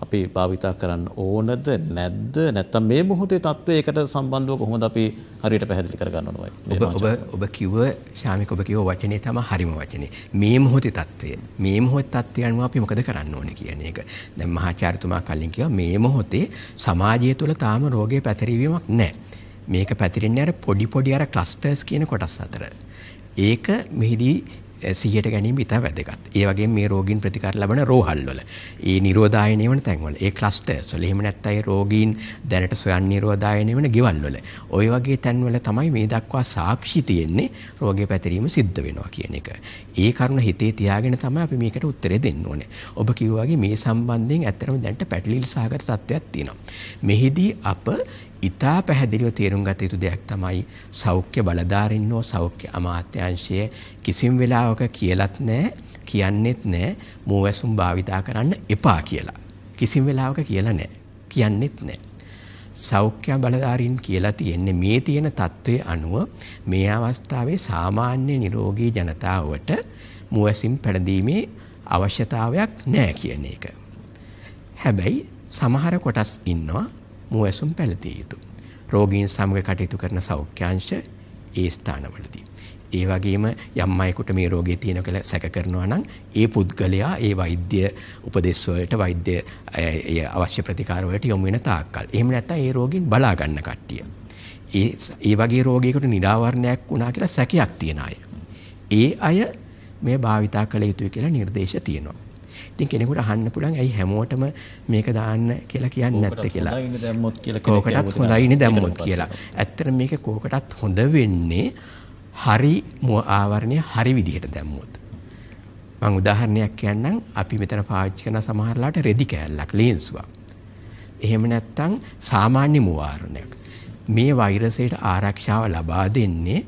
අපි භාවිතා කරන්න ඕනද නැද්ද? නැත්නම් මේ මොහොතේ தত্ত্বයකට සම්බන්ධව කොහොමද අපි හරියට පැහැදිලි කරගන්න ඕනවයි ඔබ ඔබ කිව්ව ශාමික ඔබ කිව්ව වචනේ තමයි හරිම වචනේ. මේ මොහොතේ தত্ত্বය මේ මොහොතේ தত্ত্বය අනුව අපි මොකද කරන්න ඕනේ කියන එක. දැන් මහාචාර්යතුමා කලින් කිව්වා මේ මොහොතේ සමාජය තුළ තාම රෝගේ පැතිරීමක් නැහැ මේක පැතිරෙන්නේ අර පොඩි පොඩි අර ක්ලස්ටර්ස් කියන කොටස් අතර. ඒක මෙහිදී සිහියට ගැනීම ඉතා වැදගත්. ඒ වගේම මේ රෝගීන් ප්‍රතිකාර ලබන රෝහල් වල, ඒ නිරෝධායනය වන තැන්වල, ඒ ක්ලස්ටර්ස් වල, එහෙම නැත්නම් ඒ රෝගීන් දැනට සොයන් නිරෝධායනය වන ගෙවල් වල, ওই වගේ තැන්වල තමයි මේ දක්වා සාක්ෂි තියෙන්නේ රෝගය පැතිරීම සිද්ධ වෙනවා කියන එක. ඒ කරුණ හිතේ තියාගෙන තමයි අපි මේකට උත්තරේ දෙන්න ඕනේ. ඔබ කිව්වා වගේ මේ සම්බන්ධයෙන් ඇත්තටම දැනට පැටලිලි සහගත තත්ත්වයක් තියෙනවා. මෙහිදී අප ඉතා පැහැදිලිව තේරුම් ගත යුතු දෙයක් තමයි සෞඛ්‍ය බලධාරින්නෝ සෞඛ්‍ය අමාත්‍යංශය කිසිම වෙලාවක කියලත් නැහැ කියන්නෙත් නැහැ මූවැසුම් භාවිතා කරන්න එපා කියලා. කිසිම වෙලාවක කියලා නැහැ. කියන්නෙත් නැහැ. සෞඛ්‍ය බලධාරීන් කියලා තියෙන්නේ මේ තියෙන தત્ත්වයේ අනුව මේ අවස්ථාවේ සාමාන්‍ය නිරෝගී ජනතාවට මුවැසින් පැළඳීමේ අවශ්‍යතාවයක් නැහැ කියන එක. හැබැයි සමහර කොටස් ඉන්නවා මුවැසුම් පැළතිය යුතු. රෝගීන් සමග කටයුතු කරන සෞඛ්‍යංශ ඒ ස්ථානවලදී. ඒ වගේම යම් අයෙකුට මේ රෝගය තියෙන කියලා සැක කරනවා නම් ඒ පුද්ගලයා ඒ වෛද්‍ය උපදෙස් වලට වෛද්‍ය අවශ්‍ය ප්‍රතිකාර වලට යොමු වෙන තාක්කල්. එහෙම නැත්නම් ඒ රෝගීන් බලා ගන්න කට්ටිය. ඒ ඒ වගේ රෝගයකට නිරාවරණයක් වුණා කියලා සැකයක් තියන අය. ඒ අය මේ භාවිතා කළ යුතුයි කියලා නිර්දේශ තියෙනවා. ඉතින් කෙනෙකුට අහන්න පුළුවන් ඇයි හැමෝටම මේක දාන්න කියලා කියන්නේ නැත්තේ කියලා. කෝකටත් හොඳයිනේ දැම්මොත් කියලා. ඇත්තට මේක කෝකටත් හොඳ වෙන්නේ හරි ආවරණය හරි විදිහට දැම්මොත්. මම උදාහරණයක් කියන්නම් අපි මෙතන පාවිච්චි කරන සමහරලාට රෙදි කෑල්ලක් ලේන්සුවක්. එහෙම නැත්නම් සාමාන්‍ය මුවාවරණයක්. මේ වෛරසයට ආරක්ෂාව ලබා දෙන්නේ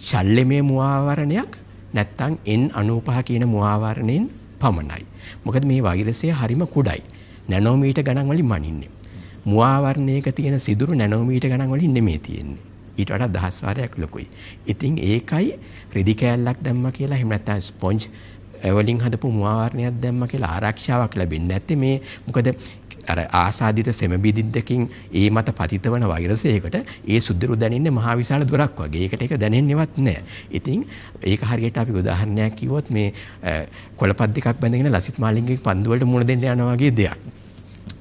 ශල්‍යමය මුවාවරණයක් නැත්නම් N95 කියන මුවාවරණයෙන් පමණයි. මොකද මේ වෛරසය හරිම කුඩයි. නැනෝමීටර් ගණන් වලින් මනින්නේ. මුවාවරණයක තියෙන සිදුරු නැනෝමීටර් ගණන් වලින් නෙමෙයි තියෙන්නේ. ඊට වඩා දහස් වාරයක් ලොකුයි. ඉතින් ඒකයි රෙදි කෑල්ලක් දැම්මා කියලා එහෙම නැත්නම් ස්පොන්ජ් වලින් හදපු මුවාවරණයක් දැම්මා කියලා ආරක්ෂාවක් ලැබෙන්නේ නැත්තේ මේ මොකද අර ආසාදිත සෙම බිදිද්දකින් ඒ මත පතිත වන වෛරසයකට ඒ සුදුරු දැනෙන්නේ මහා විශාල දුරක් වගේ. ඒකට ඒක දැනෙන්නේවත් නැහැ. ඉතින් ඒක හරියට අපි උදාහරණයක් කිව්වොත් මේ කොළපත් දෙකක් බැඳගෙන ලසිත් මාලිංගේ පන්දු වලට මුණ දෙන්න යනවා වගේ දෙයක්.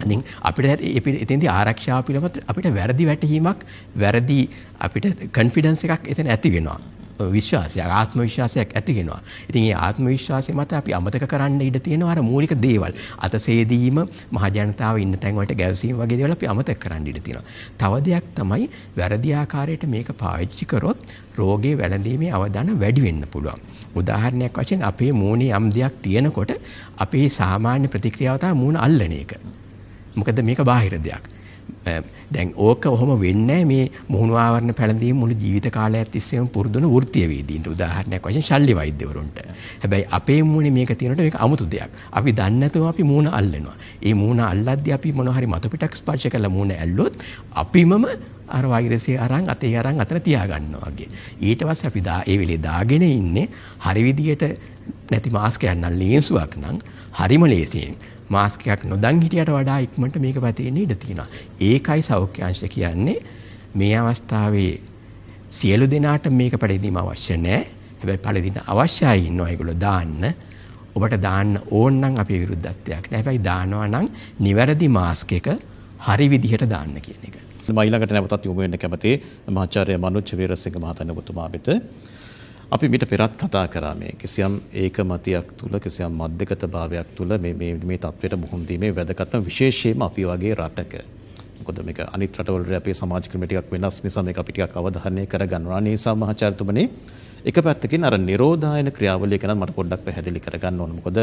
ඉතින් අපිට එතෙන්දී ආරක්ෂාව පිළිබඳ අපිට වැරදි වැටහීමක් වැරදි අපිට කන්ෆිඩන්ස් එකක් එතන ඇති වෙනවා. විශ්වාසයක් ආත්ම විශ්වාසයක් ඇති වෙනවා. ඉතින් ඒ ආත්ම විශ්වාසය මත අපි අමතක කරන්න ඉඩ තියෙනවා අර මූලික දේවල්. අතසේදීම මහ ජනතාව ඉන්න තැන් වලට ගැවසීම වගේ දේවල් අපි අමතක කරන්න ඉඩ තියෙනවා. තව දෙයක් තමයි වැරදි ආකාරයට මේක පාවිච්චි කරොත් රෝගේ වැළඳීමේ අවදාන වැඩි වෙන්න පුළුවන්. උදාහරණයක් වශයෙන් අපේ මූණේ යම් දෙයක් තියෙනකොට අපේ සාමාන්‍ය ප්‍රතික්‍රියාව තමයි මූණ අල්ලන එක. මොකද මේක බාහිර දෙයක්. දැන් ඕක ඔහොම වෙන්නේ මේ මුහුණු ආවරණ පැළඳීම මුළු ජීවිත කාලයක් තිස්සේම පුරුදුන වෘත්තීය වේදීන්ට උදාහරණයක් වශයෙන් ශල්්‍ය වෛද්‍යවරුන්ට. හැබැයි අපේ මුහුණේ මේක තියෙනකොට මේක අමුතු දෙයක්. අපි දන්නේ නැතුව අපි මුහුණ අල්ලනවා. ඒ මුහුණ අල්ලද්දී අපි මොන හරි මතු පිටක් ස්පර්ශ කරලා මුහුණ ඇල්ලුවොත් අපිමම අර වෛරසය අරන් අතේ අරන් අතන තියා ගන්නවා වගේ. ඊට පස්සේ අපි දා ඒ වෙලේ දාගෙන ඉන්නේ හරි විදියට නැති මාස්කයක් නම් ලේන්සුවක් නම් හරිම ලේසියෙන් මාස්ක් එකක් නොදන් හිටියට වඩා ඉක්මනට මේක පැතිරෙන්න ඉඩ තියෙනවා. ඒකයි සෞඛ්‍ය අංශ කියන්නේ මේ අවස්ථාවේ සියලු දෙනාට මේක පරිදීම අවශ්‍ය නැහැ. හැබැයි පළදින අවශ්‍යයි ඉන්නවා ඒගොල්ලෝ දාන්න. ඔබට දාන්න ඕන නම් අපේ විරුද්ධත්වයක් නෑ. හැබැයි දානවා නම් නිවැරදි මාස්ක් එක හරි විදිහට දාන්න කියන එක. මම ඊළඟට නැවතත් යොමු වෙන්න කැමතියි මහාචාර්ය මනෝජ් වීරසිංහ මහතා ඔබතුමා වෙත. අපි මීට පෙරත් කතා කරා මේ කිසියම් ඒකමතියක් තුල කිසියම් මධ්‍යගත භාවයක් තුල මේ මේ මේ තත්වයට මුහුණ දීමේ වැදගත්කම විශේෂයෙන්ම අපි වගේ රටක මොකද මේක අනිත් රටවල අපේ සමාජ ක්‍රම ටිකක් වෙනස් නිසා මේක අපි ටිකක් අවධානය කරගන්නවා. ඒ නිසා මහාචාර්යතුමනි එක පැත්තකින් අර නිරෝධායන ක්‍රියාවලිය ගැන මට පොඩ්ඩක් පැහැදිලි කරගන්න ඕන. මොකද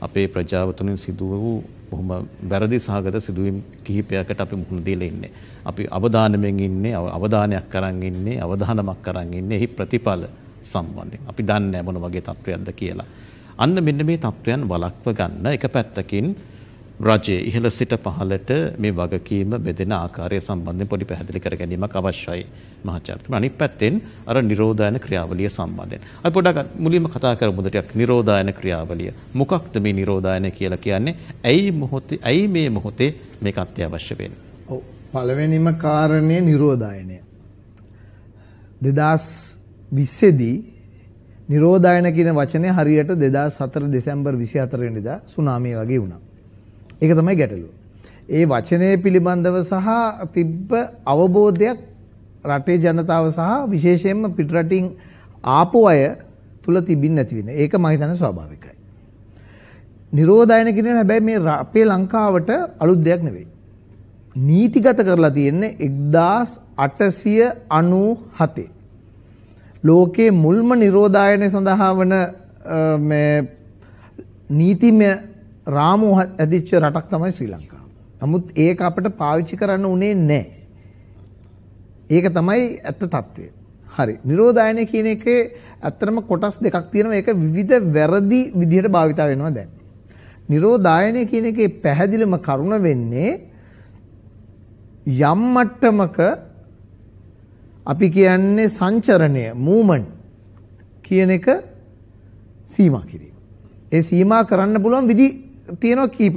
අපේ ප්‍රජාව තුලින් සිදු වූ බොහොම වැරදි සහගත සිදුවීම් කිහිපයකට අපි මුහුණ දීලා ඉන්නේ. අපි අවධානයෙන් ඉන්නේ, අවධානයක් කරන් ඉන්නේ, අවධානමක් කරන් ඉන්නේ. එහි ප්‍රතිඵල සම්බන්ධයෙන්. අපි දන්නේ මොන වගේ තත්ත්වයක්ද කියලා. අන්න මෙන්න මේ තත්ත්වයන් වළක්ව ගන්න එක පැත්තකින් රජයේ ඉහළ සිට පහළට මේ වගකීම බෙදෙන ආකාරය සම්බන්ධයෙන් පොඩි පැහැදිලි කර ගැනීමක් අවශ්‍යයි මහාචාර්යතුමා. අනිත් පැත්තෙන් අර නිරෝධායන ක්‍රියාවලිය සම්බන්ධයෙන්. අපි පොඩ්ඩක් මුලින්ම කතා කරමු ටිකක් නිරෝධායන ක්‍රියාවලිය. මොකක්ද මේ නිරෝධායන කියලා කියන්නේ? ඇයි මොහොතේ ඇයි මේ මොහොතේ මේක අත්‍යවශ්‍ය වෙන්නේ? ඔව් පළවෙනිම කාරණය නිරෝධායනය. 2020 දී නිරෝධායන කියන වචනය හරියට 2004 දෙසැම්බර් 24 වෙනිදා සුනාමිය වගේ වුණා. ඒක තමයි ගැටලුව. ඒ වචනය පිළිබඳව සහ තිබ්බ අවබෝධයක් රටේ ජනතාව සහ විශේෂයෙන්ම පිටරටින් ආපු අය තුල තිබින් නැති වෙන. ඒක මම හිතන්නේ ස්වාභාවිකයි. නිරෝධායන කියන හැබැයි මේ අපේ ලංකාවට අලුත් දෙයක් නෙවෙයි. නීතිගත කරලා තියෙන්නේ 1897 ලෝකයේ මුල්ම නිරෝධායනය සඳහා වන මේ නීතිමය රාමුව ඇදිච්ච රටක් තමයි ශ්‍රී ලංකාව. නමුත් ඒක අපිට පාවිච්චි කරන්න උනේ නැහැ. ඒක තමයි ඇත්ත తත්වය. හරි. නිරෝධායනය කියන එකේ ඇත්තටම කොටස් දෙකක් තියෙනවා. ඒක විවිධ වැරදි විදිහට භාවිතා වෙනවා දැන්. නිරෝධායනය කියන එකේ පැහැදිලිම කරුණ වෙන්නේ යම් මට්ටමක අපි කියන්නේ සංචරණය මූමන්ට් කියන එක සීමා කිරීම. ඒ සීමා කරන්න පුළුවන් විදි තියෙනවා කීප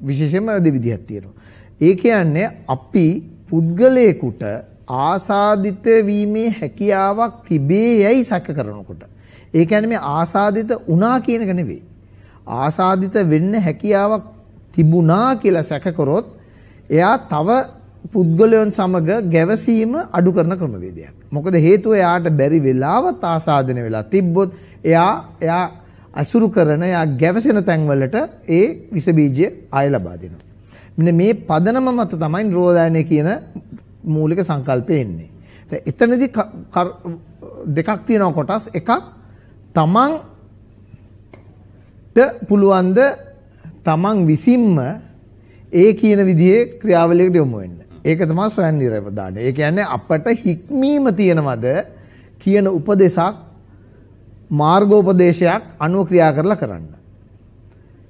විශේෂයෙන්ම දෙවිදිහක් තියෙනවා. ඒ කියන්නේ අපි පුද්ගලයෙකුට ආසාදිත වීමේ හැකියාවක් තිබේ යයි සැක කරනකොට. ඒ කියන්නේ මේ ආසාදිත වුණා කියන එක නෙවෙයි. ආසාදිත වෙන්න හැකියාවක් තිබුණා කියලා සැක කරොත් එයා තව පුද්ගලයන් සමග ගැවසීම අඩු කරන ක්‍රමවේදයක්. මොකද හේතුව එයාට බැරි වෙලාවත් ආසාදනය වෙලා තිබ්බොත් එයා එයා අසුරු කරන යා ගැවසෙන තැන්වලට ඒ විස බීජය ආය ලබා දෙනවා. මෙන්න මේ පදනම මත තමයි නිරෝධායනය කියන මූලික සංකල්පය එන්නේ. එතනදී දෙකක් තියෙනවා කොටස් එකක් තමන්ට පුළුවන්ද තමන් විසින්ම ඒ කියන විදිහේ ක්‍රියාවලියකට යොමු වෙන්න. ඒක තමයි ස්වයං නිරවදානය. ඒ කියන්නේ අපට හික්මීම තියෙනවද කියන උපදේශක් මාර්ගෝපදේශයක් අනුව ක්‍රියා කරලා කරන්න.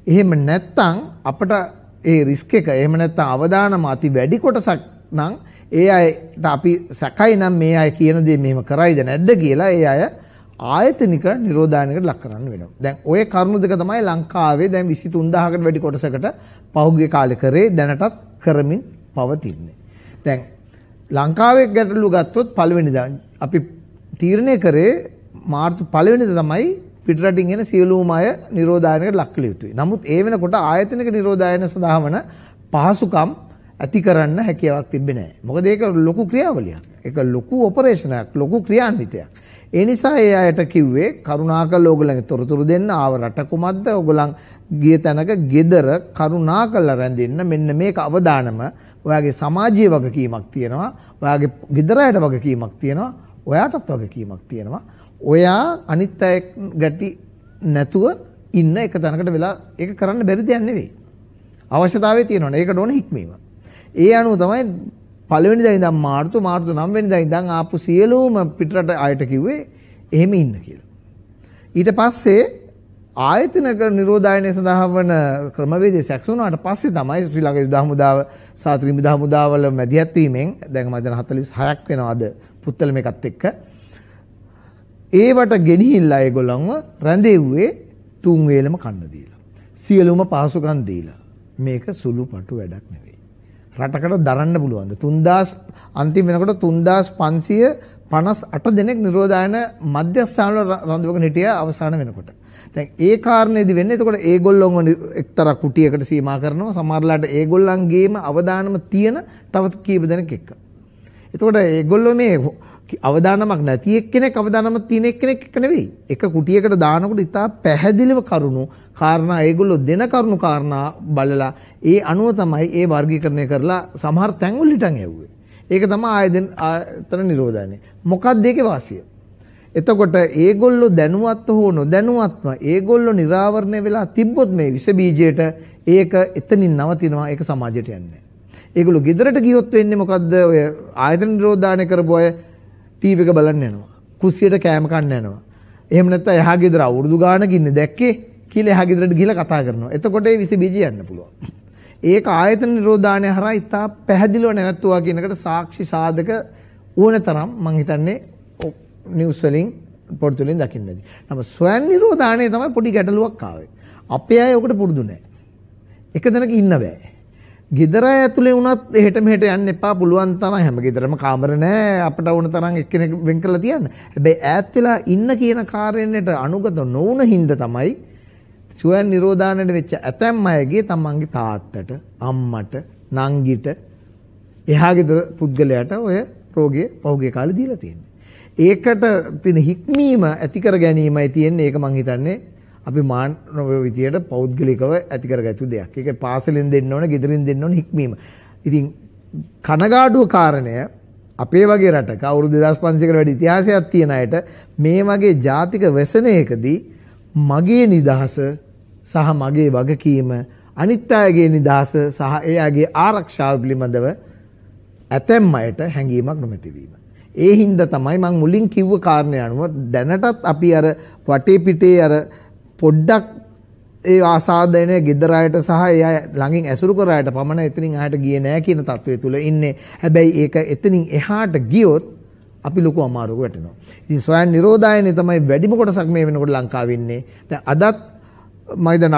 එහෙම නැත්තම් අපට ඒ රිස්ක් එක එහෙම නැත්තම් අවදානම අති වැඩි කොටසක් නම් ඒ අයට අපි සැකයි නම් මේ අය කියන දේ මෙහෙම කරයිද නැද්ද කියලා ඒ අය ආයතනික නිරෝධායනයකට ලක් කරන්න වෙනවා. දැන් ওই කරුණු දෙක තමයි ලංකාවේ දැන් 23000කට වැඩි කොටසකට පහුගිය කාලේ කරේ දැනටත් කරමින් පවතින්නේ. දැන් ලංකාවේ ගැටලු ගත්තොත් පළවෙනිදා අපි තීරණය කරේ මාර්තු පළවෙනිද තමයි පිටරටින් එන සියලුම අය නිරෝධායනයකට ලක් කළ යුතුයි. නමුත් ඒ වෙනකොට ආයතනික නිරෝධායන සඳහා වන පහසුකම් ඇති කරන්න හැකියාවක් තිබෙන්නේ නැහැ. මොකද ඒක ලොකු ක්‍රියාවලියක්. ඒක ලොකු ඔපරේෂනයක්, ලොකු ක්‍රියාන්විතයක්. ඒ නිසා ඒ අයට කිව්වේ කරුණාකර ඕගොල්ලන්ගේ තොරතුරු දෙන්න ආව රට කුමක්ද ඕගොල්ලන් ගිය තැනක gedara කරුණාකර රැඳෙන්න මෙන්න මේක අවදානම ඔයාගේ සමාජීය වගකීමක් තියෙනවා ඔයාගේ gedaraයට වගකීමක් තියෙනවා ඔයාටත් වගකීමක් තියෙනවා ඔයා අනිත් අය ගැටි නැතුව ඉන්න එක තැනකට වෙලා ඒක කරන්න බැරි දෙයක් නෙවෙයි. අවශ්‍යතාවය තියෙනවනේ. ඒකට ඕන හික්මීම. ඒ අනුව තමයි පළවෙනිදා ඉඳන් මාර්තු මාර්තු 9 වෙනිදා ඉඳන් ආපු සියලුම පිටරට අයට කිව්වේ එහෙම ඉන්න කියලා. ඊට පස්සේ ආයතනක නිරෝධායනය සඳහා වන ක්‍රමවේදය සැකසුණාට පස්සේ තමයි ශ්‍රී ලංකා යුද හමුදාව සහ ත්‍රිවිධ හමුදාවල මැදිහත් වීමෙන් දැන් මම දැන් 46ක් වෙනවා අද පුත්තල මේකත් එක්ක ඒවට ගෙනහිල්ලා ඒගොල්ලන්ව රැඳෙව්වේ තුන් වේලම කන්න දීලා. සියලුම පහසුකම් දීලා. මේක සුළු පටු වැඩක් නෙවෙයි. රටකට දරන්න පුළුවන්ද? 3000 අන්තිම වෙනකොට 3558 දෙනෙක් නිරෝධායන මධ්‍යස්ථානවල රඳවගෙන හිටියා අවසාන වෙනකොට. දැන් ඒ කාරණේදි වෙන්නේ එතකොට ඒගොල්ලොන්ව එක්තරා කුටියකට සීමා කරනවා සමහරලාට ඒගොල්ලන්ගේම අවදානම තියෙන තව කීප දෙනෙක් එක්ක. එතකොට ඒගොල්ලෝ මේ අවදානමක් නැති එක්කෙනෙක් අවදානමක් තියෙන එක්කෙනෙක් එක නෙවෙයි. එක කුටියකට දානකොට ඉතා පැහැදිලිව කරුණු කාරණා ඒගොල්ලෝ දෙන කරුණු කාරණා බලලා ඒ අනුව තමයි ඒ වර්ගීකරණය කරලා සමහර තැන්වල හිටන් යවුවේ. ඒක තමයි ආයතන ආයතන නිරෝධයනේ. මොකක්ද ඒකේ වාසිය? එතකොට ඒගොල්ලෝ දැනුවත් හෝ නොදැනුවත්ව ඒගොල්ලෝ නිරාවරණය වෙලා තිබ්බොත් මේ විස බීජයට ඒක එතනින් නවතිනවා ඒක සමාජයට යන්නේ. ඒගොල්ලෝ ගෙදරට ගියොත් වෙන්නේ මොකද්ද? ඔය ආයතන නිරෝධානය කරපු අය ටීවී එක බලන්න යනවා. කුස්සියට කෑම කන්න යනවා. එහෙම නැත්නම් එහා ගෙදර අවුරුදු ගානක ඉන්නේ දැක්කේ කියලා එහා ගෙදරට ගිහලා කතා කරනවා. එතකොට ඒ විස බීජ යන්න පුළුවන්. ඒක ආයතන නිරෝධානය හරහා ඉතා පැහැදිලිව නැවතුවා කියන එකට සාක්ෂි සාධක ඕන තරම් මම හිතන්නේ නිවුස් වලින් පොත් වලින් දකින්න ඇති. නම ස්වයං නිරෝධානය තමයි පොඩි ගැටලුවක් ආවේ. අපේ අය ඔකට පුරුදු නැහැ. එක තැනක ඉන්න බෑ. ගෙදර ඇතුලේ වුණත් එහෙට මෙහෙට යන්න එපා පුළුවන් තරම් හැම ගෙදරම කාමර නැහැ අපිට වුණ තරම් එක්කෙනෙක් වෙන් කරලා තියන්න. හැබැයි ඈත් වෙලා ඉන්න කියන කාර්යයට අනුගත නොවුන හින්දා තමයි ස්වයං නිරෝධානයට වෙච්ච ඇතැම් අයගේ තමන්ගේ තාත්තට අම්මට නංගිට එහා ගෙදර පුද්ගලයාට ඔය රෝගය පහුගිය කාලේ දීලා තියෙන්නේ. ඒකට තියෙන හික්මීම ඇති කර ගැනීමයි තියෙන්නේ ඒක මං හිතන්නේ අපි මානව විදියට පෞද්ගලිකව ඇති කරගත්තු දෙයක්. ඒක පාසලෙන් දෙන්න ඕන, ගෙදරින් දෙන්න ඕන හික්මීම. ඉතින් කනගාටුව කාරණය අපේ වගේ රටක අවුරුදු 2500කට වැඩි ඉතිහාසයක් තියෙන අයට මේ වගේ ජාතික වැසනයකදී මගේ නිදහස සහ මගේ වගකීම අනිත් අයගේ නිදහස සහ එයාගේ ආරක්ෂාව පිළිබඳව ඇතැම් අයට හැඟීමක් නොමැති වීම. ඒ හින්දා තමයි මම මුලින් කිව්ව කාරණේ අනුව දැනටත් අපි අර වටේ පිටේ අර පොඩ්ඩක් ඒ ආසාදනය ගෙදර අයට සහ එයා ළඟින් ඇසුරු කර අයට පමණ එතනින් එහාට ගියේ නෑ කියන තත්වය තුල ඉන්නේ. හැබැයි ඒක එතනින් එහාට ගියොත් අපි ලොකු අමාරුවක වැටෙනවා. ඉතින් ස්වයං නිරෝධායනේ තමයි වැඩිම කොටසක් මේ වෙනකොට ලංකාවේ ඉන්නේ. දැන් අදත් මම දැන්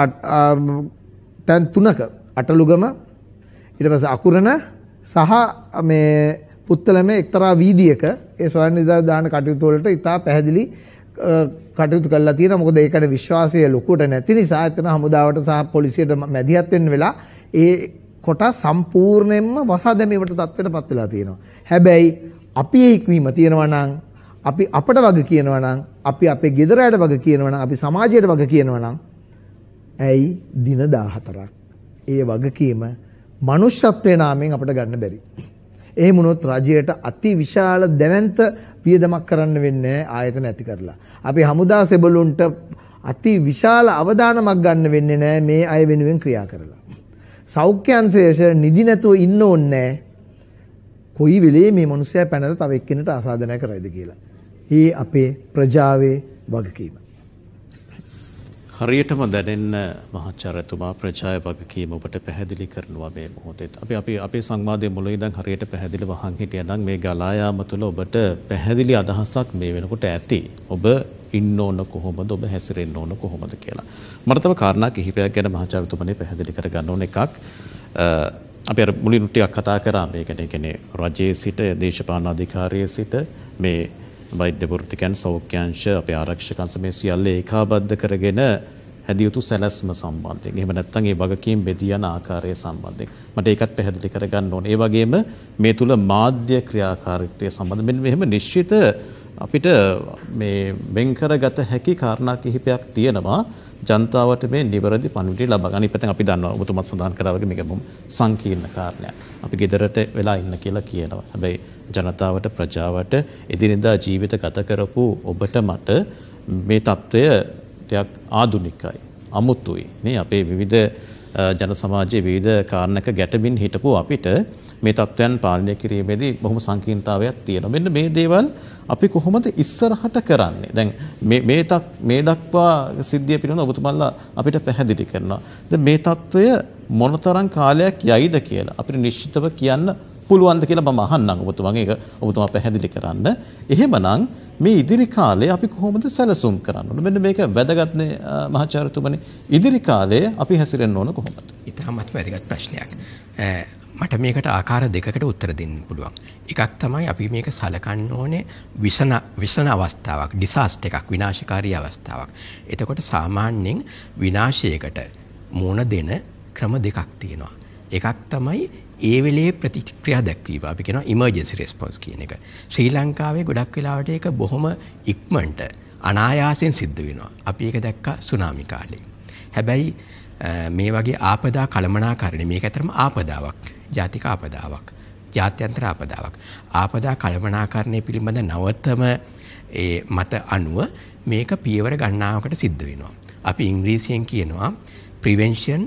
තැන් තුනක අටලුගම ඊට පස්සේ අකුරණ සහ මේ පුත්තලමේ එක්තරා වීදියක ඒ ස්වයං නිරෝධායන කටයුතු වලට ඉතා පැහැදිලි කටයුතු කරලා තියෙනවා. මොකද ඒකට විශ්වාසය ලොකුට නැති නිසා එතන හමුදාවට සහ පොලිසියට මැදිහත් වෙන්න වෙලා ඒ කොටස් සම්පූර්ණයෙන්ම වසා දැමීමට තත්ත්වයට පත් වෙලා තියෙනවා. හැබැයි අපි හික්වීම තියෙනවා නම් අපි අපට වග කියනවා නම් අපි අපේ ගෙදරට වග කියනවා නම් අපි සමාජයට වග කියනවා නම් ඇයි දින 14ක් ඒ වගකීම මනුෂ්‍යත්වයේ නාමයෙන් අපිට ගන්න බැරි. එහෙම වුණොත් රජයට අති විශාල දැවැන්ත වියදමක් කරන්න වෙන්නේ ආයතන ඇති කරලා. අපි හමුදා සෙබළුන්ට අති විශාල අවධානමක් ගන්න වෙන්නේ නැහැ මේ අය වෙනුවෙන් ක්‍රියා කරලා. සෞඛ්‍ය අංශයේෂ නිදි නැතුව ඉන්න ඕනේ කොයි වෙලේ මේ මිනිස්සයා පැනලා තව එක්කෙනෙකුට ආසාදනය කරයිද කියලා. මේ අපේ ප්‍රජාවේ වගකීම. හරියටම දැනෙන්න මහාචාර්යතුමා ප්‍රජාය වගකීම ඔබට පැහැදිලි කරනවා මේ මොහොතේ. අපි අපි අපේ සංවාදයේ මුල ඉඳන් හරියට පැහැදිලිව අහන් හිටියනම් මේ ගලා යාම තුළ ඔබට පැහැදිලි අදහසක් මේ වෙනකොට ඇති. ඔබ ඉන්න ඕන කොහොමද ඔබ හැසිරෙන්න ඕන කොහොමද කියලා. මට තව කාරණා කිහිපයක් ගැන මහාචාර්යතුමනි පැහැදිලි කරගන්න ඕන එකක්. අපි අර මුලින් ටිකක් කතා කරා මේ කියන්නේ රජයේ සිට දේශපාලන අධිකාරියේ සිට මේ වෛද්‍ය වෘත්තිකයන් සෞඛ්‍යංශ අපේ ආරක්ෂක අංශ මේ සියල්ල ඒකාබද්ධ කරගෙන හැදිය යුතු සැලැස්ම සම්බන්ධයෙන්. එහෙම නැත්නම් ඒ වගකීම් බෙදී යන ආකාරය සම්බන්ධයෙන්. මට ඒකත් පැහැදිලි කරගන්න ඕනේ. ඒ වගේම මේ තුල මාධ්‍ය ක්‍රියාකාරීත්වය සම්බන්ධ මෙන්න මෙහෙම නිශ්චිත අපිට මේ වෙන් කරගත හැකි කාරණා කිහිපයක් තියෙනවා. ජනතාවට මේ නිවැරදි පණිවිඩය ලබා ගන්න. ඉතින් අපි දන්නවා ඔබතුමත් සඳහන් කරා වගේ මේක බොහොම සංකීර්ණ කාරණයක්. අපි ගෙදරට වෙලා ඉන්න කියලා කියනවා. හැබැයි ජනතාවට ප්‍රජාවට එදිනෙදා ජීවිත ගත කරපු ඔබට මට මේ తত্ত্বය ටිකක් ආදුනිකයි, අමුතුයි. නේ අපේ විවිධ ජන සමාජයේ විවිධ කාරණක ගැටමින් හිටපු අපිට මේ තත්ත්වයන් පාලනය කිරීමේදී බොහොම සංකීර්ණතාවයක් තියෙනවා. මෙන්න මේ දේවල් අපි කොහොමද ඉස්සරහට කරන්නේ? දැන් මේ මේ මේ දක්වා සිද්ධිය පිළිබඳව ඔබතුමාලා අපිට පැහැදිලි කරනවා. දැන් මේ తত্ত্বය මොනතරම් කාලයක් යයිද කියලා අපිට නිශ්චිතව කියන්න පුළුවන්ද කියලා මම අහන්නම් ඔබතුමන්ගේ ඒක ඔබතුමා පැහැදිලි කරන්න. එහෙමනම් මේ ඉදිරි කාලේ අපි කොහොමද සැලසුම් කරන්න ඕන? මෙන්න මේක වැදගත්නේ මහාචාර්යතුමනි. ඉදිරි කාලේ අපි හැසිරෙන්න ඕන කොහොමද? ඉතාමත් වැදගත් ප්‍රශ්නයක්. මට මේකට ආකාර දෙකකට උත්තර දෙන්න පුළුවන්. එකක් තමයි අපි මේක සලකන්න ඕනේ විසන විසන අවස්ථාවක්, ඩිසාස්ට් එකක්, විනාශකාරී අවස්ථාවක්. එතකොට සාමාන්‍යයෙන් විනාශයකට මුණ දෙන ක්‍රම දෙකක් තියෙනවා. එකක් තමයි ඒ වෙලේ ප්‍රතික්‍රියා දැක්වීම අපි කියනවා ඉමර්ජන්සි රෙස්පොන්ස් කියන එක. ශ්‍රී ලංකාවේ ගොඩක් වෙලාවට ඒක බොහොම ඉක්මනට අනායාසයෙන් සිද්ධ වෙනවා. අපි ඒක දැක්කා සුනාමි කාලේ. හැබැයි මේ වගේ ආපදා කළමනාකරණය මේක ඇතරම ආපදාවක්. ජාතික ආපදාවක්. ජාත්‍යන්තර ආපදාවක්. ආපදා කළමනාකරණය පිළිබඳ නවතම ඒ මත අනුව මේක පියවර ගණනාවකට සිද්ධ වෙනවා. අපි ඉංග්‍රීසියෙන් කියනවා prevention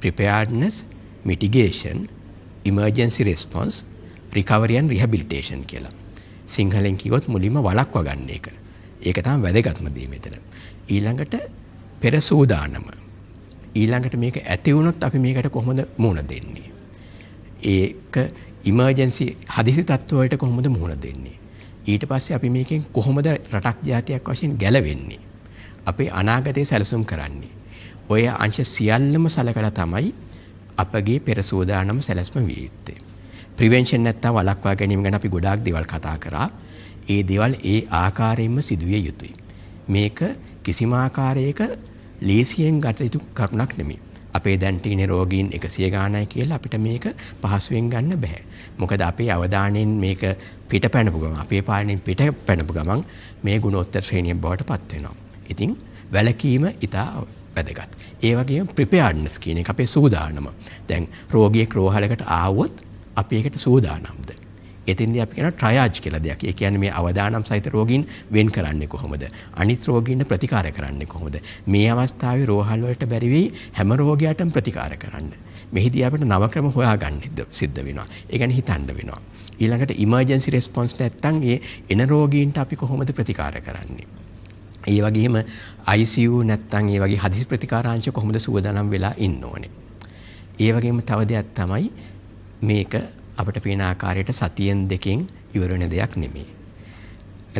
preparedness mitigation emergency response recovery and rehabilitation කියලා. සිංහලෙන් කිව්වොත් මුලින්ම වළක්වා ගන්න එක. ඒක තමයි වැදගත්ම දේ මෙතන. ඊළඟට පෙර සූදානම ඊළඟට මේක ඇති වුණොත් අපි මේකට කොහොමද මුහුණ දෙන්නේ? ඒක ඉමර්ජන්සි හදිසි තත්ත්ව වලට කොහොමද මුහුණ දෙන්නේ? ඊට පස්සේ අපි මේකෙන් කොහොමද රටක් ජාතියක් වශයෙන් ගැලවෙන්නේ? අපේ අනාගතය සැලසුම් කරන්නේ. ඔය අංශ සියල්ලම සලකලා තමයි අපගේ පෙර සූදානම් සැලැස්ම විය යුත්තේ. ප්‍රිවෙන්ෂන් නැත්තම් වළක්වා ගැනීම ගැන අපි ගොඩාක් දේවල් කතා කරා. ඒ දේවල් ඒ ආකාරයෙන්ම සිදුවිය යුතුයි. මේක කිසිම ආකාරයක ලේසියෙන් ගත යුතු කරුණක් නෙමෙයි. අපේ දැන් තියෙන රෝගීන් 100 ගාණයි කියලා අපිට මේක පහසුවෙන් ගන්න බෑ. මොකද අපේ අවධානයෙන් මේක පිට පැනපු ගමන් අපේ පාලනයෙන් පිට පැනපු ගමන් මේ ගුණෝත්තර ශ්‍රේණිය බවට පත් වෙනවා. ඉතින් වැලකීම ඉතා වැදගත්. ඒ වගේම ප්‍රිපෙයාර්ඩ්නස් කියන එක අපේ සූදානම. දැන් රෝගියෙක් රෝහලකට ආවොත් අපි ඒකට සූදානම්ද? එතින්දී අපි කියන ට්‍රයාජ් කියලා දෙයක්. ඒ කියන්නේ මේ අවදානම් සහිත රෝගීන් වෙන් කරන්නේ කොහොමද? අනිත් රෝගීන්ට ප්‍රතිකාර කරන්නේ කොහොමද? මේ අවස්ථාවේ රෝහල් වලට බැරි වෙයි හැම රෝගියාටම ප්‍රතිකාර කරන්න. මෙහිදී අපිට නව ක්‍රම හොයාගන්න සිද්ධ වෙනවා. ඒ ගැන හිතන්න වෙනවා. ඊළඟට ඉමර්ජන්සි රෙස්පොන්ස් නැත්තම් ඒ එන රෝගීන්ට අපි කොහොමද ප්‍රතිකාර කරන්නේ? ඒ වගේම ICU නැත්තම් ඒ වගේ හදිසි ප්‍රතිකාරාංශ කොහොමද සුවදානම් වෙලා ඉන්න ඕනේ. ඒ වගේම තව දෙයක් තමයි මේක අපට පේන ආකාරයට සතියෙන් දෙකෙන් ඉවර වෙන දෙයක් නෙමෙයි.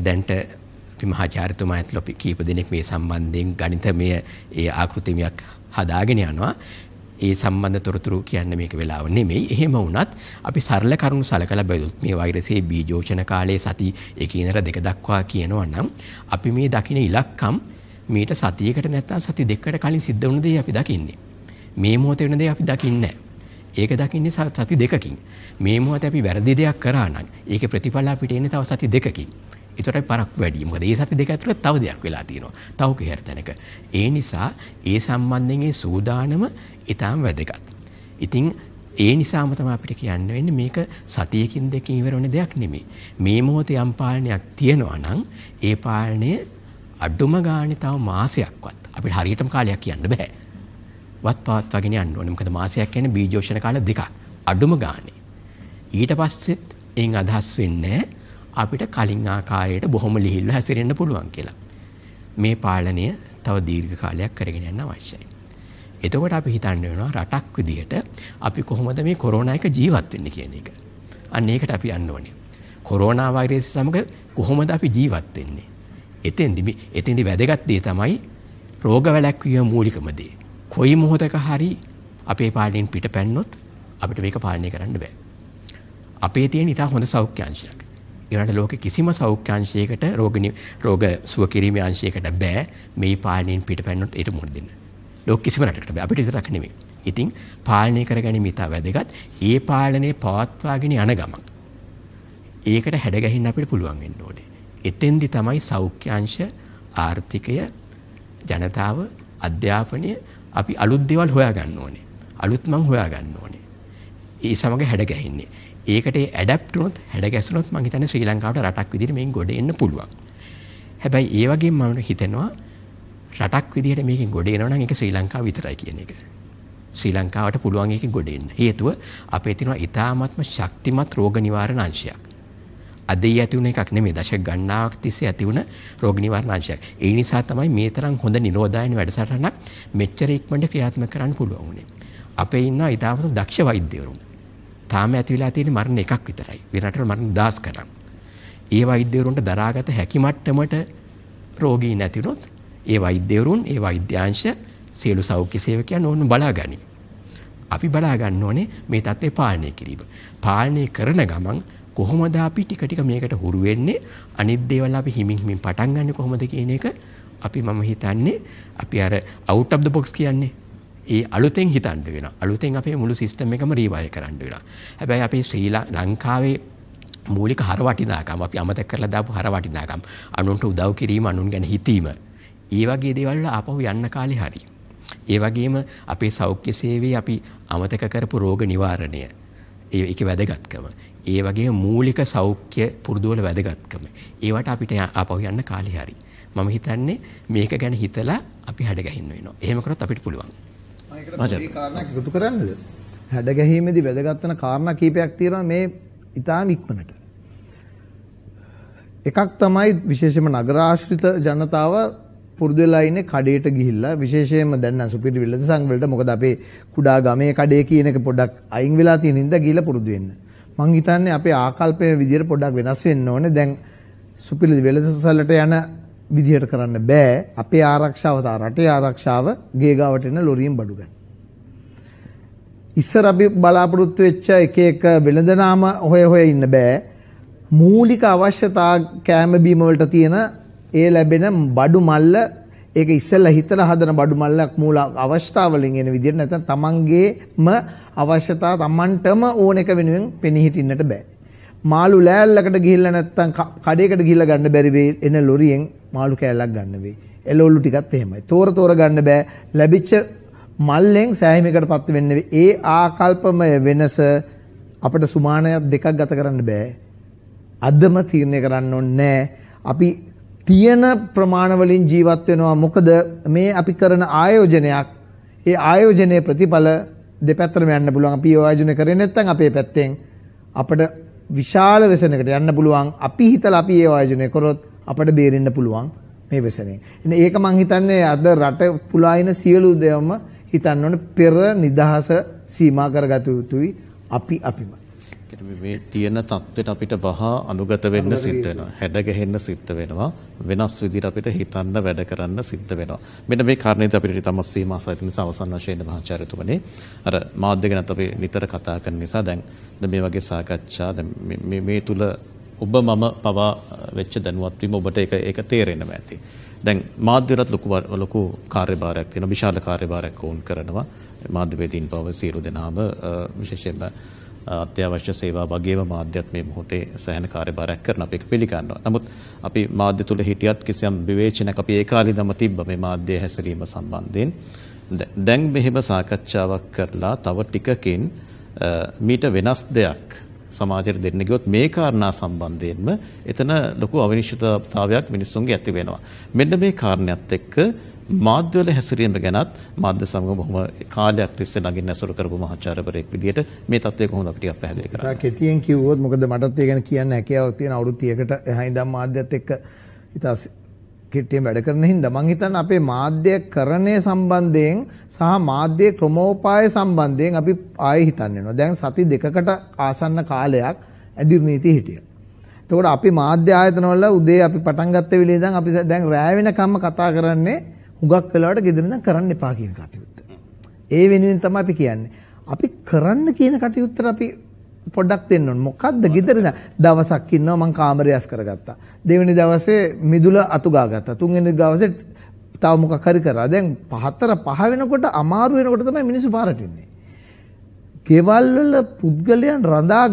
දැන්ට අපි මහාචාර්යතුමා ඇතුළු අපි කීප දෙනෙක් මේ සම්බන්ධයෙන් ගණිතමය ඒ ආකෘතිමයක් හදාගෙන යනවා. ඒ සම්බන්ධ තොරතුරු කියන්න මේක වෙලාව නෙමෙයි. එහෙම වුණත් අපි සරල කරුණු සලකලා බැලුවොත් මේ වෛරසයේ බීජෝෂණ කාලයේ සති එකිනෙක දෙක දක්වා කියනවා නම් අපි මේ දකින ඉලක්කම් මීට සතියකට නැත්තම් සති දෙකකට කලින් සිද්ධ වුණ දේ අපි දකින්නේ. මේ මොහොතේ වෙන දේ අපි දකින්නේ නැහැ. ඒක දකින්නේ සති දෙකකින්. මේ මොහොතේ අපි වැරදි දෙයක් කරා නම් ඒකේ ප්‍රතිඵල අපිට එන්නේ තව සති දෙකකින්. ඒතර පරක් වැඩි. මොකද ඒ සති දෙක ඇතුළත තව දෙයක් වෙලා තියෙනවා. තව කොහේර තැනක. ඒ නිසා ඒ සම්බන්ධයෙන් ඒ සූදානම ඊටාම් වැදගත්. ඉතින් ඒ නිසාම තමයි අපිට කියන්න වෙන්නේ මේක සතියකින් දෙකකින් ඉවර වෙන දෙයක් නෙමෙයි. මේ මොහොතේ යම් පාලනයක් තියෙනවා නම් ඒ පාලනය අඩුම ගානේ තව මාසයක්වත් අපිට හරියටම කාලයක් කියන්න බෑ. වත් පවත්වාගෙන යන්න ඕනේ. මොකද මාසයක් කියන්නේ බීජෝෂණ කාල දෙකක්. අඩුම ගානේ. ඊට පස්සෙත් එයින් අදහස් වෙන්නේ අපිට කලින් ආකාරයට බොහොම ලිහිල්ව හැසිරෙන්න පුළුවන් කියලා. මේ පාලනය තව දීර්ඝ කාලයක් කරගෙන යන්න අවශ්‍යයි. එතකොට අපි හිතන්න වෙනවා රටක් විදිහට අපි කොහොමද මේ කොරෝනා එක ජීවත් වෙන්නේ කියන එක. අන්න ඒකට අපි යන්න ඕනේ. කොරෝනා වෛරසය සමග කොහොමද අපි ජීවත් වෙන්නේ? එතෙන්දි එතෙන්දි වැදගත් දේ තමයි රෝග වැළැක්වීම මූලිකම දේ. කොයි මොහොතක හරි අපේ පාලනයෙන් පිට පැන්නොත් අපිට මේක පාලනය කරන්න බෑ. අපේ තියෙන ඉතා හොඳ සෞඛ්‍යංශයක්. ඒවට ලෝකෙ කිසිම සෞඛ්‍යංශයකට රෝග රෝග සුව කිරීමේ අංශයකට බෑ මේ පාලනයෙන් පිට පැන්නොත් ඒට මුහුණ දෙන්න. ලෝක කිසිම රටකට බෑ අපිට විතරක් නෙමෙයි. ඉතින් පාලනය කරගැනීම ඉතා වැදගත්. ඒ පාලනය පවත්වාගෙන යන ගමන් ඒකට හැඩගැහින්න අපිට පුළුවන් වෙන්න ඕනේ. එතෙන්දි තමයි සෞඛ්‍යංශ ආර්ථිකය ජනතාව අධ්‍යාපනය අපි අලුත් දේවල් හොයාගන්න ඕනේ. අලුත් මං හොයාගන්න ඕනේ. ඒ සමග හැඩ ගැහින්නේ. ඒකට ඇඩප්ට් වුණොත් හැඩ ගැසුනොත් මං හිතන්නේ ශ්‍රී ලංකාවට රටක් විදිහට මේන් ගොඩ එන්න පුළුවන්. හැබැයි ඒ වගේම මම හිතනවා රටක් විදිහට මේකෙන් ගොඩ එනවා නම් ඒක ශ්‍රී ලංකාව විතරයි කියන එක. ශ්‍රී ලංකාවට පුළුවන් ඒකෙන් ගොඩ එන්න. හේතුව අපේ තියෙනවා ඊ타ත්ම ශක්තිමත් රෝග නිවාරණ අංශයක්. අද ඊ ඇති වුණ එකක් නෙමෙයි දශක ගණනාවක් තිස්සේ ඇති වුණ රෝග නිවාරණ අංශයක්. ඒ නිසා තමයි මේ තරම් හොඳ නිරෝධායන වැඩසටහනක් මෙච්චර ඉක්මනට ක්‍රියාත්මක කරන්න පුළුවන් වුණේ. අපේ ඉන්න ඊටාමත් දක්ෂ වෛද්‍යවරුන්. තාම ඇති වෙලා තියෙන මරණ එකක් විතරයි. වෙනතර මරණ 10 ගණන්. ඒ වෛද්‍යවරුන්ට දරාගත හැකි මට්ටමට රෝගී නැතිනොත් ඒ වෛද්‍යවරුන් ඒ වෛද්‍යාංශ සියලු සෞඛ්‍ය සේවකයන් ඕන බලාගනි. අපි බලා ගන්න ඕනේ මේ தත්ත්වය පාලනය කිරීම. පාලනය කරන ගමන් කොහොමද අපි ටික ටික මේකට හුරු වෙන්නේ? අනිත් දේවල් අපි හිමින් හිමින් පටන් ගන්න කොහොමද කියන එක අපි මම හිතන්නේ. අපි අර out of the box කියන්නේ. ඒ අලුතෙන් හිතන්න වෙනවා. අලුතෙන් අපේ මුළු සිස්ටම් එකම රීවයර් කරන්න වෙනවා. හැබැයි අපි ශ්‍රී ලංකාවේ මූලික හර වටිනාකම් අපි අමතක කරලා දාපු හර වටිනාකම් අනුන්ට උදව් කිරීම අනුන් ගැන හිතීම ඒ වගේ දේවල් වල ආපහු යන්න කාලේ හරි. ඒ වගේම අපේ සෞඛ්‍ය සේවයේ අපි අමතක කරපු රෝග නිවාරණය. ඒක වැදගත්කම. ඒ වගේ මූලික සෞඛ්‍ය පුරුදුවල වැදගත්කම. ඒවට අපිට ආපහු යන්න කාලේ හරි. මම හිතන්නේ මේක ගැන හිතලා අපි හැඩගැහින්න වෙනවා. එහෙම කරොත් අපිට පුළුවන්. මේ කාරණා එකතු කරන්නද? හැඩගැහිමේදී වැදගත් වෙන කාරණා කීපයක් තියෙනවා මේ ඉතාම ඉක්මනට. එකක් තමයි විශේෂයෙන්ම නගරාශ්‍රිත ජනතාව පුරුදු වෙලා ඉන්නේ කඩේට ගිහිල්ලා විශේෂයෙන්ම දැන් නම් සුපිරි විලද සංවලට මොකද අපේ කුඩා ගමේ කඩේ කියන එක පොඩ්ඩක් අයින් වෙලා තියෙන හින්දා ගිහිල්ලා පුරුදු වෙන්න. මං හිතන්නේ අපේ ආකල්පය විදියට පොඩ්ඩක් වෙනස් වෙන්න ඕනේ. දැන් සුපිරි වෙලද සසලට යන විදියට කරන්න බෑ. අපේ ආරක්ෂාව තා රටේ ආරක්ෂාව ගේ ගාවට එන ලොරියෙන් බඩු ගන්න. ඉස්සර අපි බලාපොරොත්තු වෙච්ච එක එක වෙළඳ නාම හොය හොය ඉන්න බෑ. මූලික අවශ්‍යතා කෑම බීම වලට තියෙන ඒ ලැබෙන බඩු මල්ල ඒක ඉස්සෙල්ලා හිතලා හදන බඩු මල්ලක් මූල අවස්ථාවලින් එන විදිහට නැත්නම් තමන්ගේම අවශ්‍යතා තමන්ටම ඕන එක වෙනුවෙන් පෙනී හිටින්නට බෑ. මාළු ලෑල්ලකට ගිහිල්ලා නැත්නම් කඩේකට ගිහිල්ලා ගන්න බැරි වෙයි එන ලොරියෙන් මාළු කෑල්ලක් ගන්න වෙයි. එළවලු ටිකත් එහෙමයි. තෝර තෝර ගන්න බෑ. ලැබිච්ච මල්ලෙන් සෑහීමකටපත් වෙන්න ඒ ආකල්පමය වෙනස අපිට සුමානයක් දෙකක් ගත කරන්න බෑ. අදම තීරණය කරන්න ඕනේ අපි තියෙන ප්‍රමාණ වලින් ජීවත් වෙනවා මොකද මේ අපි කරන ආයෝජනයක් ඒ ආයෝජනයේ ප්‍රතිඵල දෙපැත්තටම යන්න පුළුවන් අපි ආයෝජනය කරේ නැත්නම් අපේ පැත්තෙන් අපිට විශාල වෙසනකට යන්න පුළුවන් අපි හිතලා අපි ඒ ආයෝජනය කරොත් අපිට බේරෙන්න පුළුවන් මේ වෙසනෙන්. ඉතින් ඒක මං හිතන්නේ අද රට පුලායින සියලු දේවම හිතන්න ඕනේ පෙර නිදහස සීමා කරගත යුතුයි අපි අපිම. මේ තියෙන தත්වෙට අපිට වහා අනුගත වෙන්න සිද්ධ වෙනවා. හැඩ ගැහෙන්න සිද්ධ වෙනවා. වෙනස් විදිහට අපිට හිතන්න වැඩ කරන්න සිද්ධ වෙනවා. මෙන්න මේ කාරණේද අපිට තම සීමා සහිත නිසා අවසන් වශයෙන් මහාචාර්යතුමනි අර මාධ්‍ය ගැනත් අපි නිතර කතා කරන නිසා දැන් මේ වගේ සාකච්ඡා දැන් මේ මේ තුල ඔබ මම පවා වෙච්ච දැනුවත් වීම ඔබට ඒක ඒක තේරෙන්නම ඇති. දැන් මාධ්‍යවලත් ලොකු ලොකු කාර්යභාරයක් තියෙනවා. විශාල කාර්යභාරයක් වුන් කරනවා. මාධ්‍යවේදීන් පව සියලු දෙනාම විශේෂයෙන්ම අත්‍යවශ්‍ය සේවා වගේම මාධ්‍යත් මේ මොහොතේ සෑහෙන කාර්යභාරයක් කරන අපි ඒක පිළිගන්නවා. නමුත් අපි මාධ්‍ය තුල හිටියත් කිසියම් විවේචනයක් අපි ඒ කාලෙදම තිබ්බ මේ මාධ්‍ය හැසිරීම සම්බන්ධයෙන්. දැන් මෙහෙම සාකච්ඡාවක් කරලා තව ටිකකින් මීට වෙනස් දෙයක් සමාජයට දෙන්න ගියොත් මේ කාරණා සම්බන්ධයෙන්ම එතන ලොකු අවිනිශ්චිතතාවයක් මිනිස්සුන්ගේ ඇති වෙනවා. මෙන්න මේ කාරණයක් එක්ක මාධ්‍යවල හැසිරීම ගැනත් මාධ්‍ය සමග බොහොම කාලයක් තිස්සේ ළඟින් ඇසුරු කරපු මහාචාර්යවරයෙක් විදිහට මේ තත්ත්වය කොහොමද අපිට ටිකක් පැහැදිලි කරන්න. තා කෙටියෙන් කිව්වොත් මොකද මටත් ඒ ගැන කියන්න හැකියාවක් තියෙන අවුරුදු 30කට එහා ඉඳන් මාධ්‍යත් එක්ක ඉතා කෙටියෙන් වැඩ කරන හින්දා මං හිතන්නේ අපේ මාධ්‍යකරණය සම්බන්ධයෙන් සහ මාධ්‍ය ක්‍රමෝපාය සම්බන්ධයෙන් අපි ආයෙ හිතන්න වෙනවා. දැන් සති දෙකකට ආසන්න කාලයක් ඇදිරි නීති හිටියා. එතකොට අපි මාධ්‍ය ආයතනවල උදේ අපි පටන් ගත්ත වෙලේ ඉඳන් අපි දැන් රැය වෙනකම්ම කතා කරන්නේ හුඟක් වෙලාවට ගෙදර ඉඳන් කරන්න එපා කියන කටයුත්ත. ඒ වෙනුවෙන් තමයි අපි කියන්නේ. අපි කරන්න කියන කටයුත්තට අපි පොඩ්ඩක් දෙන්න ඕන. මොකද්ද ගෙදර දවසක් ඉන්නවා මං කාමරය ඇස් කරගත්තා. දෙවෙනි දවසේ මිදුල අතු ගාගත්තා. තුන්වෙනි දවසේ තව මොකක් හරි කරා. දැන් පහතර පහ වෙනකොට අමාරු වෙනකොට තමයි මිනිස්සු පාරට ඉන්නේ. ගෙවල් වල පුද්ගලයන් රඳා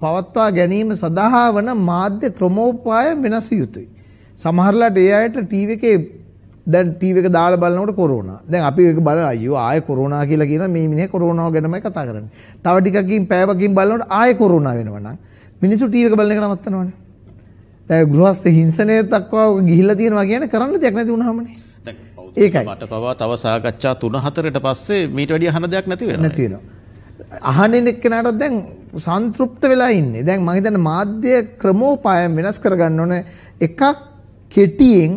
පවත්වා ගැනීම සඳහා වන මාධ්‍ය ක්‍රමෝපාය වෙනස් යුතුයි. සමහරලාට ඒ අයට ටීවී එකේ දැන් ටීවී එක දාලා බලනකොට කොරෝනා. දැන් අපි ඒක බලලා අයියෝ ආයෙ කොරෝනා කියලා කියන මේ මිනිහේ කොරෝනාව ගැනමයි කතා කරන්නේ. තව ටිකකින් පැයකින් බලනකොට ආයෙ කොරෝනා වෙනවා නම් මිනිස්සු ටීවී එක බලන එක නවත්තනවනේ. දැන් ගෘහස්ත හිංසනය දක්වා ගිහිල්ලා තියෙනවා කියන්නේ කරන්න දෙයක් නැති වුණාමනේ. ඒකයි. මට පවා තව සාකච්ඡා 3-4ට පස්සේ මීට වැඩිය අහන දෙයක් නැති වෙනවා. නැති වෙනවා. අහන්නේ එක්කනට දැන් සන්තෘප්ත වෙලා ඉන්නේ. දැන් මම හිතන්නේ මාධ්‍ය ක්‍රමෝපායම් වෙනස් කරගන්න ඕනේ. එකක් කෙටියෙන්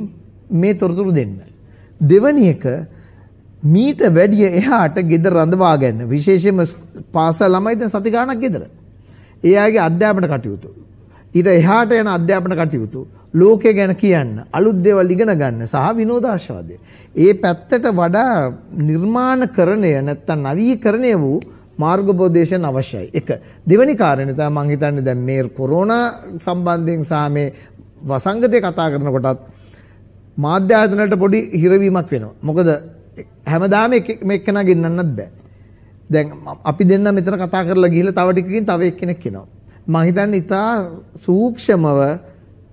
මේ තොරතුරු දෙන්න. දෙවැනි එක මීට වැඩිය එහාට ගෙදර රඳවා ගන්න. විශේෂයෙන්ම පාසල් ළමයි දැන් සති ගාණක් ගෙදර. ඒ අයගේ අධ්‍යාපන කටයුතු. ඊට එහාට යන අධ්‍යාපන කටයුතු ලෝකය ගැන කියන්න අලුත් දේවල් ඉගෙන ගන්න සහ විනෝදාස්වාදය. ඒ පැත්තට වඩා නිර්මාණකරණය නැත්තම් නවීකරණය වූ මාර්ගෝපදේශන අවශ්‍යයි. එක දෙවෙනි කාරණේ තමයි මම හිතන්නේ දැන් මේ කොරෝනා සම්බන්ධයෙන් සහ මේ වසංගතය කතා කරනකොටත් මාධ්‍ය ආයතන වලට පොඩි හිරවීමක් වෙනවා. මොකද හැමදාම මේකෙනා ගෙන්නන්නත් බෑ. දැන් අපි දෙන්න මෙතන කතා කරලා ගිහලා තව ටිකකින් තව එක්කෙනෙක් එනවා. මම හිතන්නේ ඉතා සූක්ෂමව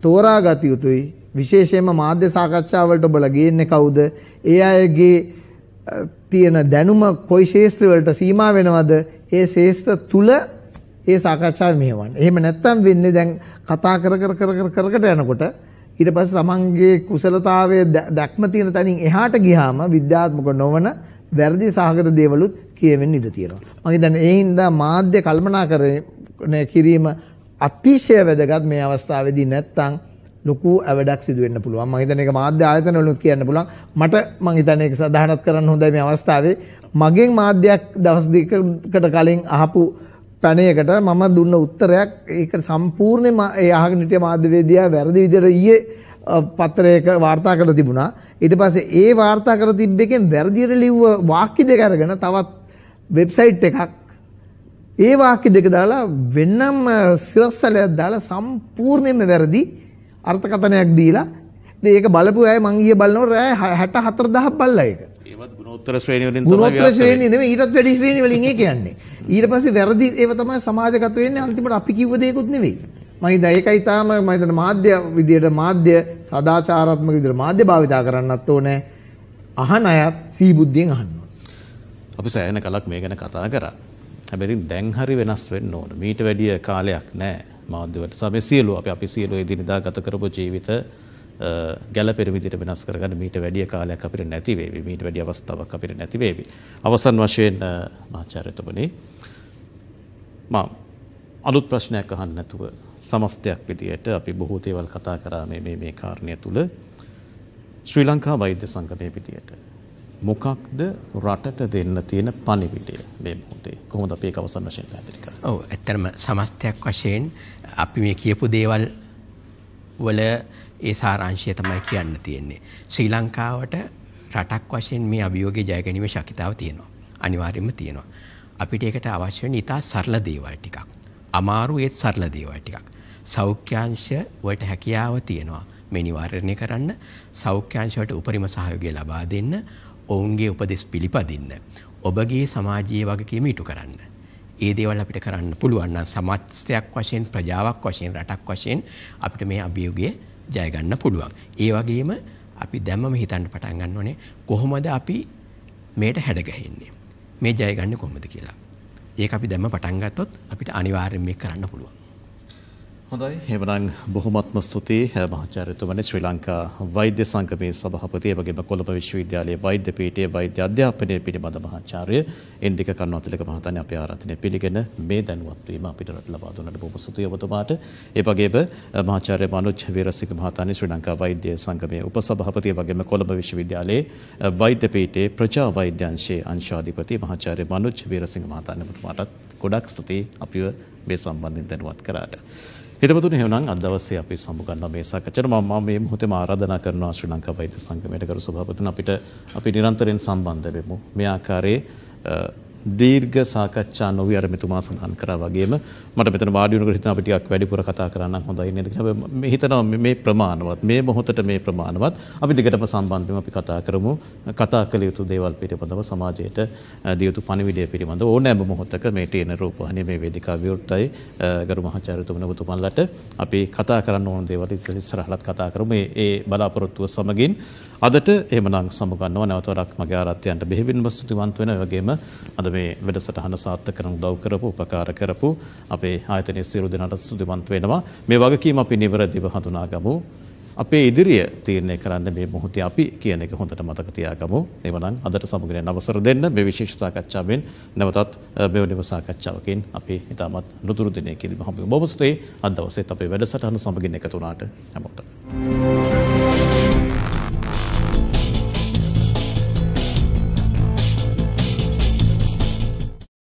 තෝරාගත යුතුයි. විශේෂයෙන්ම මාධ්‍ය සාකච්ඡා වලට ඔබලා ගේන්නේ කවුද? ඒ අයගේ තියෙන දැනුම කොයි ශාස්ත්‍ර වලට සීමා වෙනවද? ඒ ශාස්ත්‍ර තුල ඒ සාකච්ඡාව මෙහෙවන්න. එහෙම නැත්තම් වෙන්නේ දැන් කතා කර කර කර කර කරකට යනකොට ඊට පස්සේ තමන්ගේ කුසලතාවයේ දැක්ම තියෙන තැනින් එහාට ගියාම විද්‍යාත්මක නොවන වැරදි සහගත දේවලුත් කියවෙන්න ඉඩ තියෙනවා. මම හිතන්නේ ඒ හින්දා මාධ්‍ය කල්පනා කිරීම අතිශය වැදගත් මේ අවස්ථාවේදී නැත්තම් ලොකු ඇවඩක් සිදු වෙන්න පුළුවන්. මම හිතන්නේ ඒක මාධ්‍ය ආයතන වලුත් කියන්න පුළුවන්. මට මම හිතන්නේ ඒක සදාහනත් කරන්න හොඳයි මේ අවස්ථාවේ. මගෙන් මාධ්‍යයක් දවස් දෙකකට කලින් අහපු පැනයකට මම දුන්න උත්තරයක් ඒක සම්පූර්ණයෙන්ම ඒ අහගෙන හිටිය මාධ්‍යවේදියා වැරදි විදිහට ඊයේ පත්‍රයක වාර්තා කරලා තිබුණා. ඊට පස්සේ ඒ වාර්තා කර තිබ්බ එකෙන් වැරදියට ලිව්ව වාක්‍ය දෙක අරගෙන තවත් වෙබ්සයිට් එකක් ඒ වාක්‍ය දෙක දාලා වෙනම සිරස්තලයක් දාලා සම්පූර්ණයෙන්ම වැරදි අර්ථකථනයක් දීලා ඉතින් ඒක බලපු අය මං ඊයේ බලනකොට රෑ 64000ක් බල්ලා ඒක. ඒවත් ගුණෝත්තර ශ්‍රේණිය වලින් තමයි ව්‍යාප්ත ශ්‍රේණිය නෙමෙයි ඊටත් වැඩි ශ්‍රේණිය වලින් ඒ කියන්නේ. ඊට පස්සේ වැරදි ඒව තමයි සමාජගත වෙන්නේ අන්තිමට අපි කිව්ව දේකුත් නෙවෙයි. මම හිතා ඒකයි තාම මම හිතන මාධ්‍ය විදියට මාධ්‍ය සදාචාරාත්මක විදියට මාධ්‍ය භාවිතා කරන්නත් ඕනේ. අහන අයත් සීබුද්ධියෙන් අහන්න ඕනේ. අපි සෑහෙන කලක් මේ ගැන කතා කරා. හැබැයි දැන් හරි වෙනස් වෙන්න ඕන. මීට වැඩිය කාලයක් නැහැ. මාධ්‍යවලට සමේ සියලු අපි අපි සියලු එදිනදා ගත කරපු ජීවිත ගැලපෙන විදිහට වෙනස් කරගන්න මීට වැඩිය කාලයක් අපිට නැති වේවි. මීට වැඩිය අවස්ථාවක් අපිට නැති වේවි. අවසන් වශයෙන් මහාචාර්යතුමනි මම අලුත් ප්‍රශ්නයක් අහන්න නැතුව සමස්තයක් විදියට අපි බොහෝ දේවල් කතා කරා මේ මේ මේ කාරණය තුල ශ්‍රී ලංකා වෛද්‍ය සංගමයේ විදියට මොකක්ද රටට දෙන්න තියෙන පණිවිඩය මේ මොහොතේ කොහොමද අපි ඒක අවසන් වශයෙන් පැහැදිලි කරන්නේ? ඔව් ඇත්තටම සමස්තයක් වශයෙන් අපි මේ කියපු දේවල් වල ඒ සාරාංශය තමයි කියන්න තියෙන්නේ. ශ්‍රී ලංකාවට රටක් වශයෙන් මේ අභියෝගය ජය ගැනීමේ ශක්තිතාව තියෙනවා. අනිවාර්යයෙන්ම තියෙනවා. අපිට ඒකට අවශ්‍ය වෙන ඉතා සරල දේවල් ටිකක්. අමාරු ඒත් සරල දේවල් ටිකක්. සෞඛ්‍යාංශ වලට හැකියාව තියෙනවා. මේ නිවාරණය කරන්න සෞඛ්‍යාංශ වලට උපරිම සහයෝගය ලබා දෙන්න ඔවුන්ගේ උපදෙස් පිළිපදින්න. ඔබගේ සමාජීය වගකීම ඉටු කරන්න. ඒ දේවල් අපිට කරන්න පුළුවන් නම් සමස්තයක් වශයෙන් ප්‍රජාවක් වශයෙන් රටක් වශයෙන් අපිට මේ අභියෝගය ජය ගන්න පුළුවන්. ඒ වගේම අපි දැම්මම හිතන්න පටන් ගන්න ඕනේ කොහොමද අපි මේට හැඩගැහෙන්නේ. මේ ජය ගන්න කොහොමද කියලා. ඒක අපි දැම්ම පටන් ගත්තොත් අපිට අනිවාර්යෙන් මේක කරන්න පුළුවන්. හොඳයි. එහෙමනම් බොහොමත්ම ස්තුතියි. මහාචාර්යතුමනි ශ්‍රී ලංකා වෛද්‍ය සංගමේ සභාපති එවැගේම කොළඹ විශ්වවිද්‍යාලයේ වෛද්‍ය පීඨයේ වෛද්‍ය අධ්‍යාපනය පිළිබඳ මහාචාර්ය එන්දික කරුණාතිලක මහතානි අපේ ආරාධනය පිළිගෙන මේ දැනුවත් වීම අපිට ලබා දුන්නට බොහොම ස්තුතියි ඔබතුමාට. ඒ වගේම මහාචාර්ය මනෝජ් වීරසිංහ මහතානි ශ්‍රී ලංකා වෛද්‍ය සංගමේ උපසභාපති එවැගේම කොළඹ විශ්වවිද්‍යාලයේ වෛද්‍ය පීඨයේ ප්‍රජා වෛද්‍යාංශයේ අංශාධිපති මහාචාර්ය මනෝජ් වීරසිංහ මහතානි ඔබතුමාටත් ගොඩක් ස්තුතියි අපිව මේ සම්බන්ධයෙන් දැනුවත් කරාට. හිතපතුන එහෙනම් අද දවසේ අපි සමුගන්නවා මේ සාකච්ඡාවට මම මේ මොහොතේම ආරාධනා කරනවා ශ්‍රී ලංකා වෛද්‍ය සංගමයට කරු සභාපතිතුමා අපිට අපි නිරන්තරයෙන් සම්බන්ධ වෙමු. මේ ආකාරයේ දීර්ඝ සාකච්ඡා නොවි අර මෙතුමා සඳහන් කරා වගේම මට මෙතන වාඩි වෙනකොට හිතෙනවා අපි ටිකක් වැඩිපුර කතා කරන්න හොඳයි නේද? කියලා මේ හිතනවා මේ ප්‍රමාණවත් මේ මොහොතට මේ ප්‍රමාණවත් අපි දිගටම සම්බන්ධ වෙමු අපි කතා කරමු. කතා කළ යුතු දේවල් පිළිබඳව සමාජයට දිය යුතු පණිවිඩය පිළිබඳව ඕනෑම මොහොතක මේ තියෙන රූපවාහිනිය මේ වේදිකාව විවෘතයි ගරු මහාචාර්යතුමන ඔබතුමන්ලට අපි කතා කරන්න ඕන දේවල් ඉස්සරහට කතා කරමු. මේ ඒ බලාපොරොත්තුව සමගින් අදට එහෙමනම් සමුගන්නවා නැවත වරක් මගේ ආරාධ්‍යයන්ට බෙහෙවින්ම ස්තුතිවන්ත වෙන වගේම අද මේ වැඩසටහන සාර්ථක කරන උදව් කරපු උපකාර කරපු අපේ ආයතනයේ සියලු දෙනාට ස්තුතිවන්ත වෙනවා මේ වගකීම අපි නිවැරදිව හඳුනාගමු අපේ ඉදිරිය තීරණය කරන්න මේ මොහොතේ අපි කියන එක හොඳට මතක තියාගමු. එවනම් අදට සමුගෙන අවසර දෙන්න මේ විශේෂ සාකච්ඡාවෙන් නැවතත් මෙවැනිම සාකච්ඡාවකින් අපි ඉතාමත් නුදුරු දිනයකින් හම්බෙමු. බොහොම ස්තුතියි අද දවසේත් අපේ වැඩසටහන සමගින් එකතු වුණාට හැමෝටම.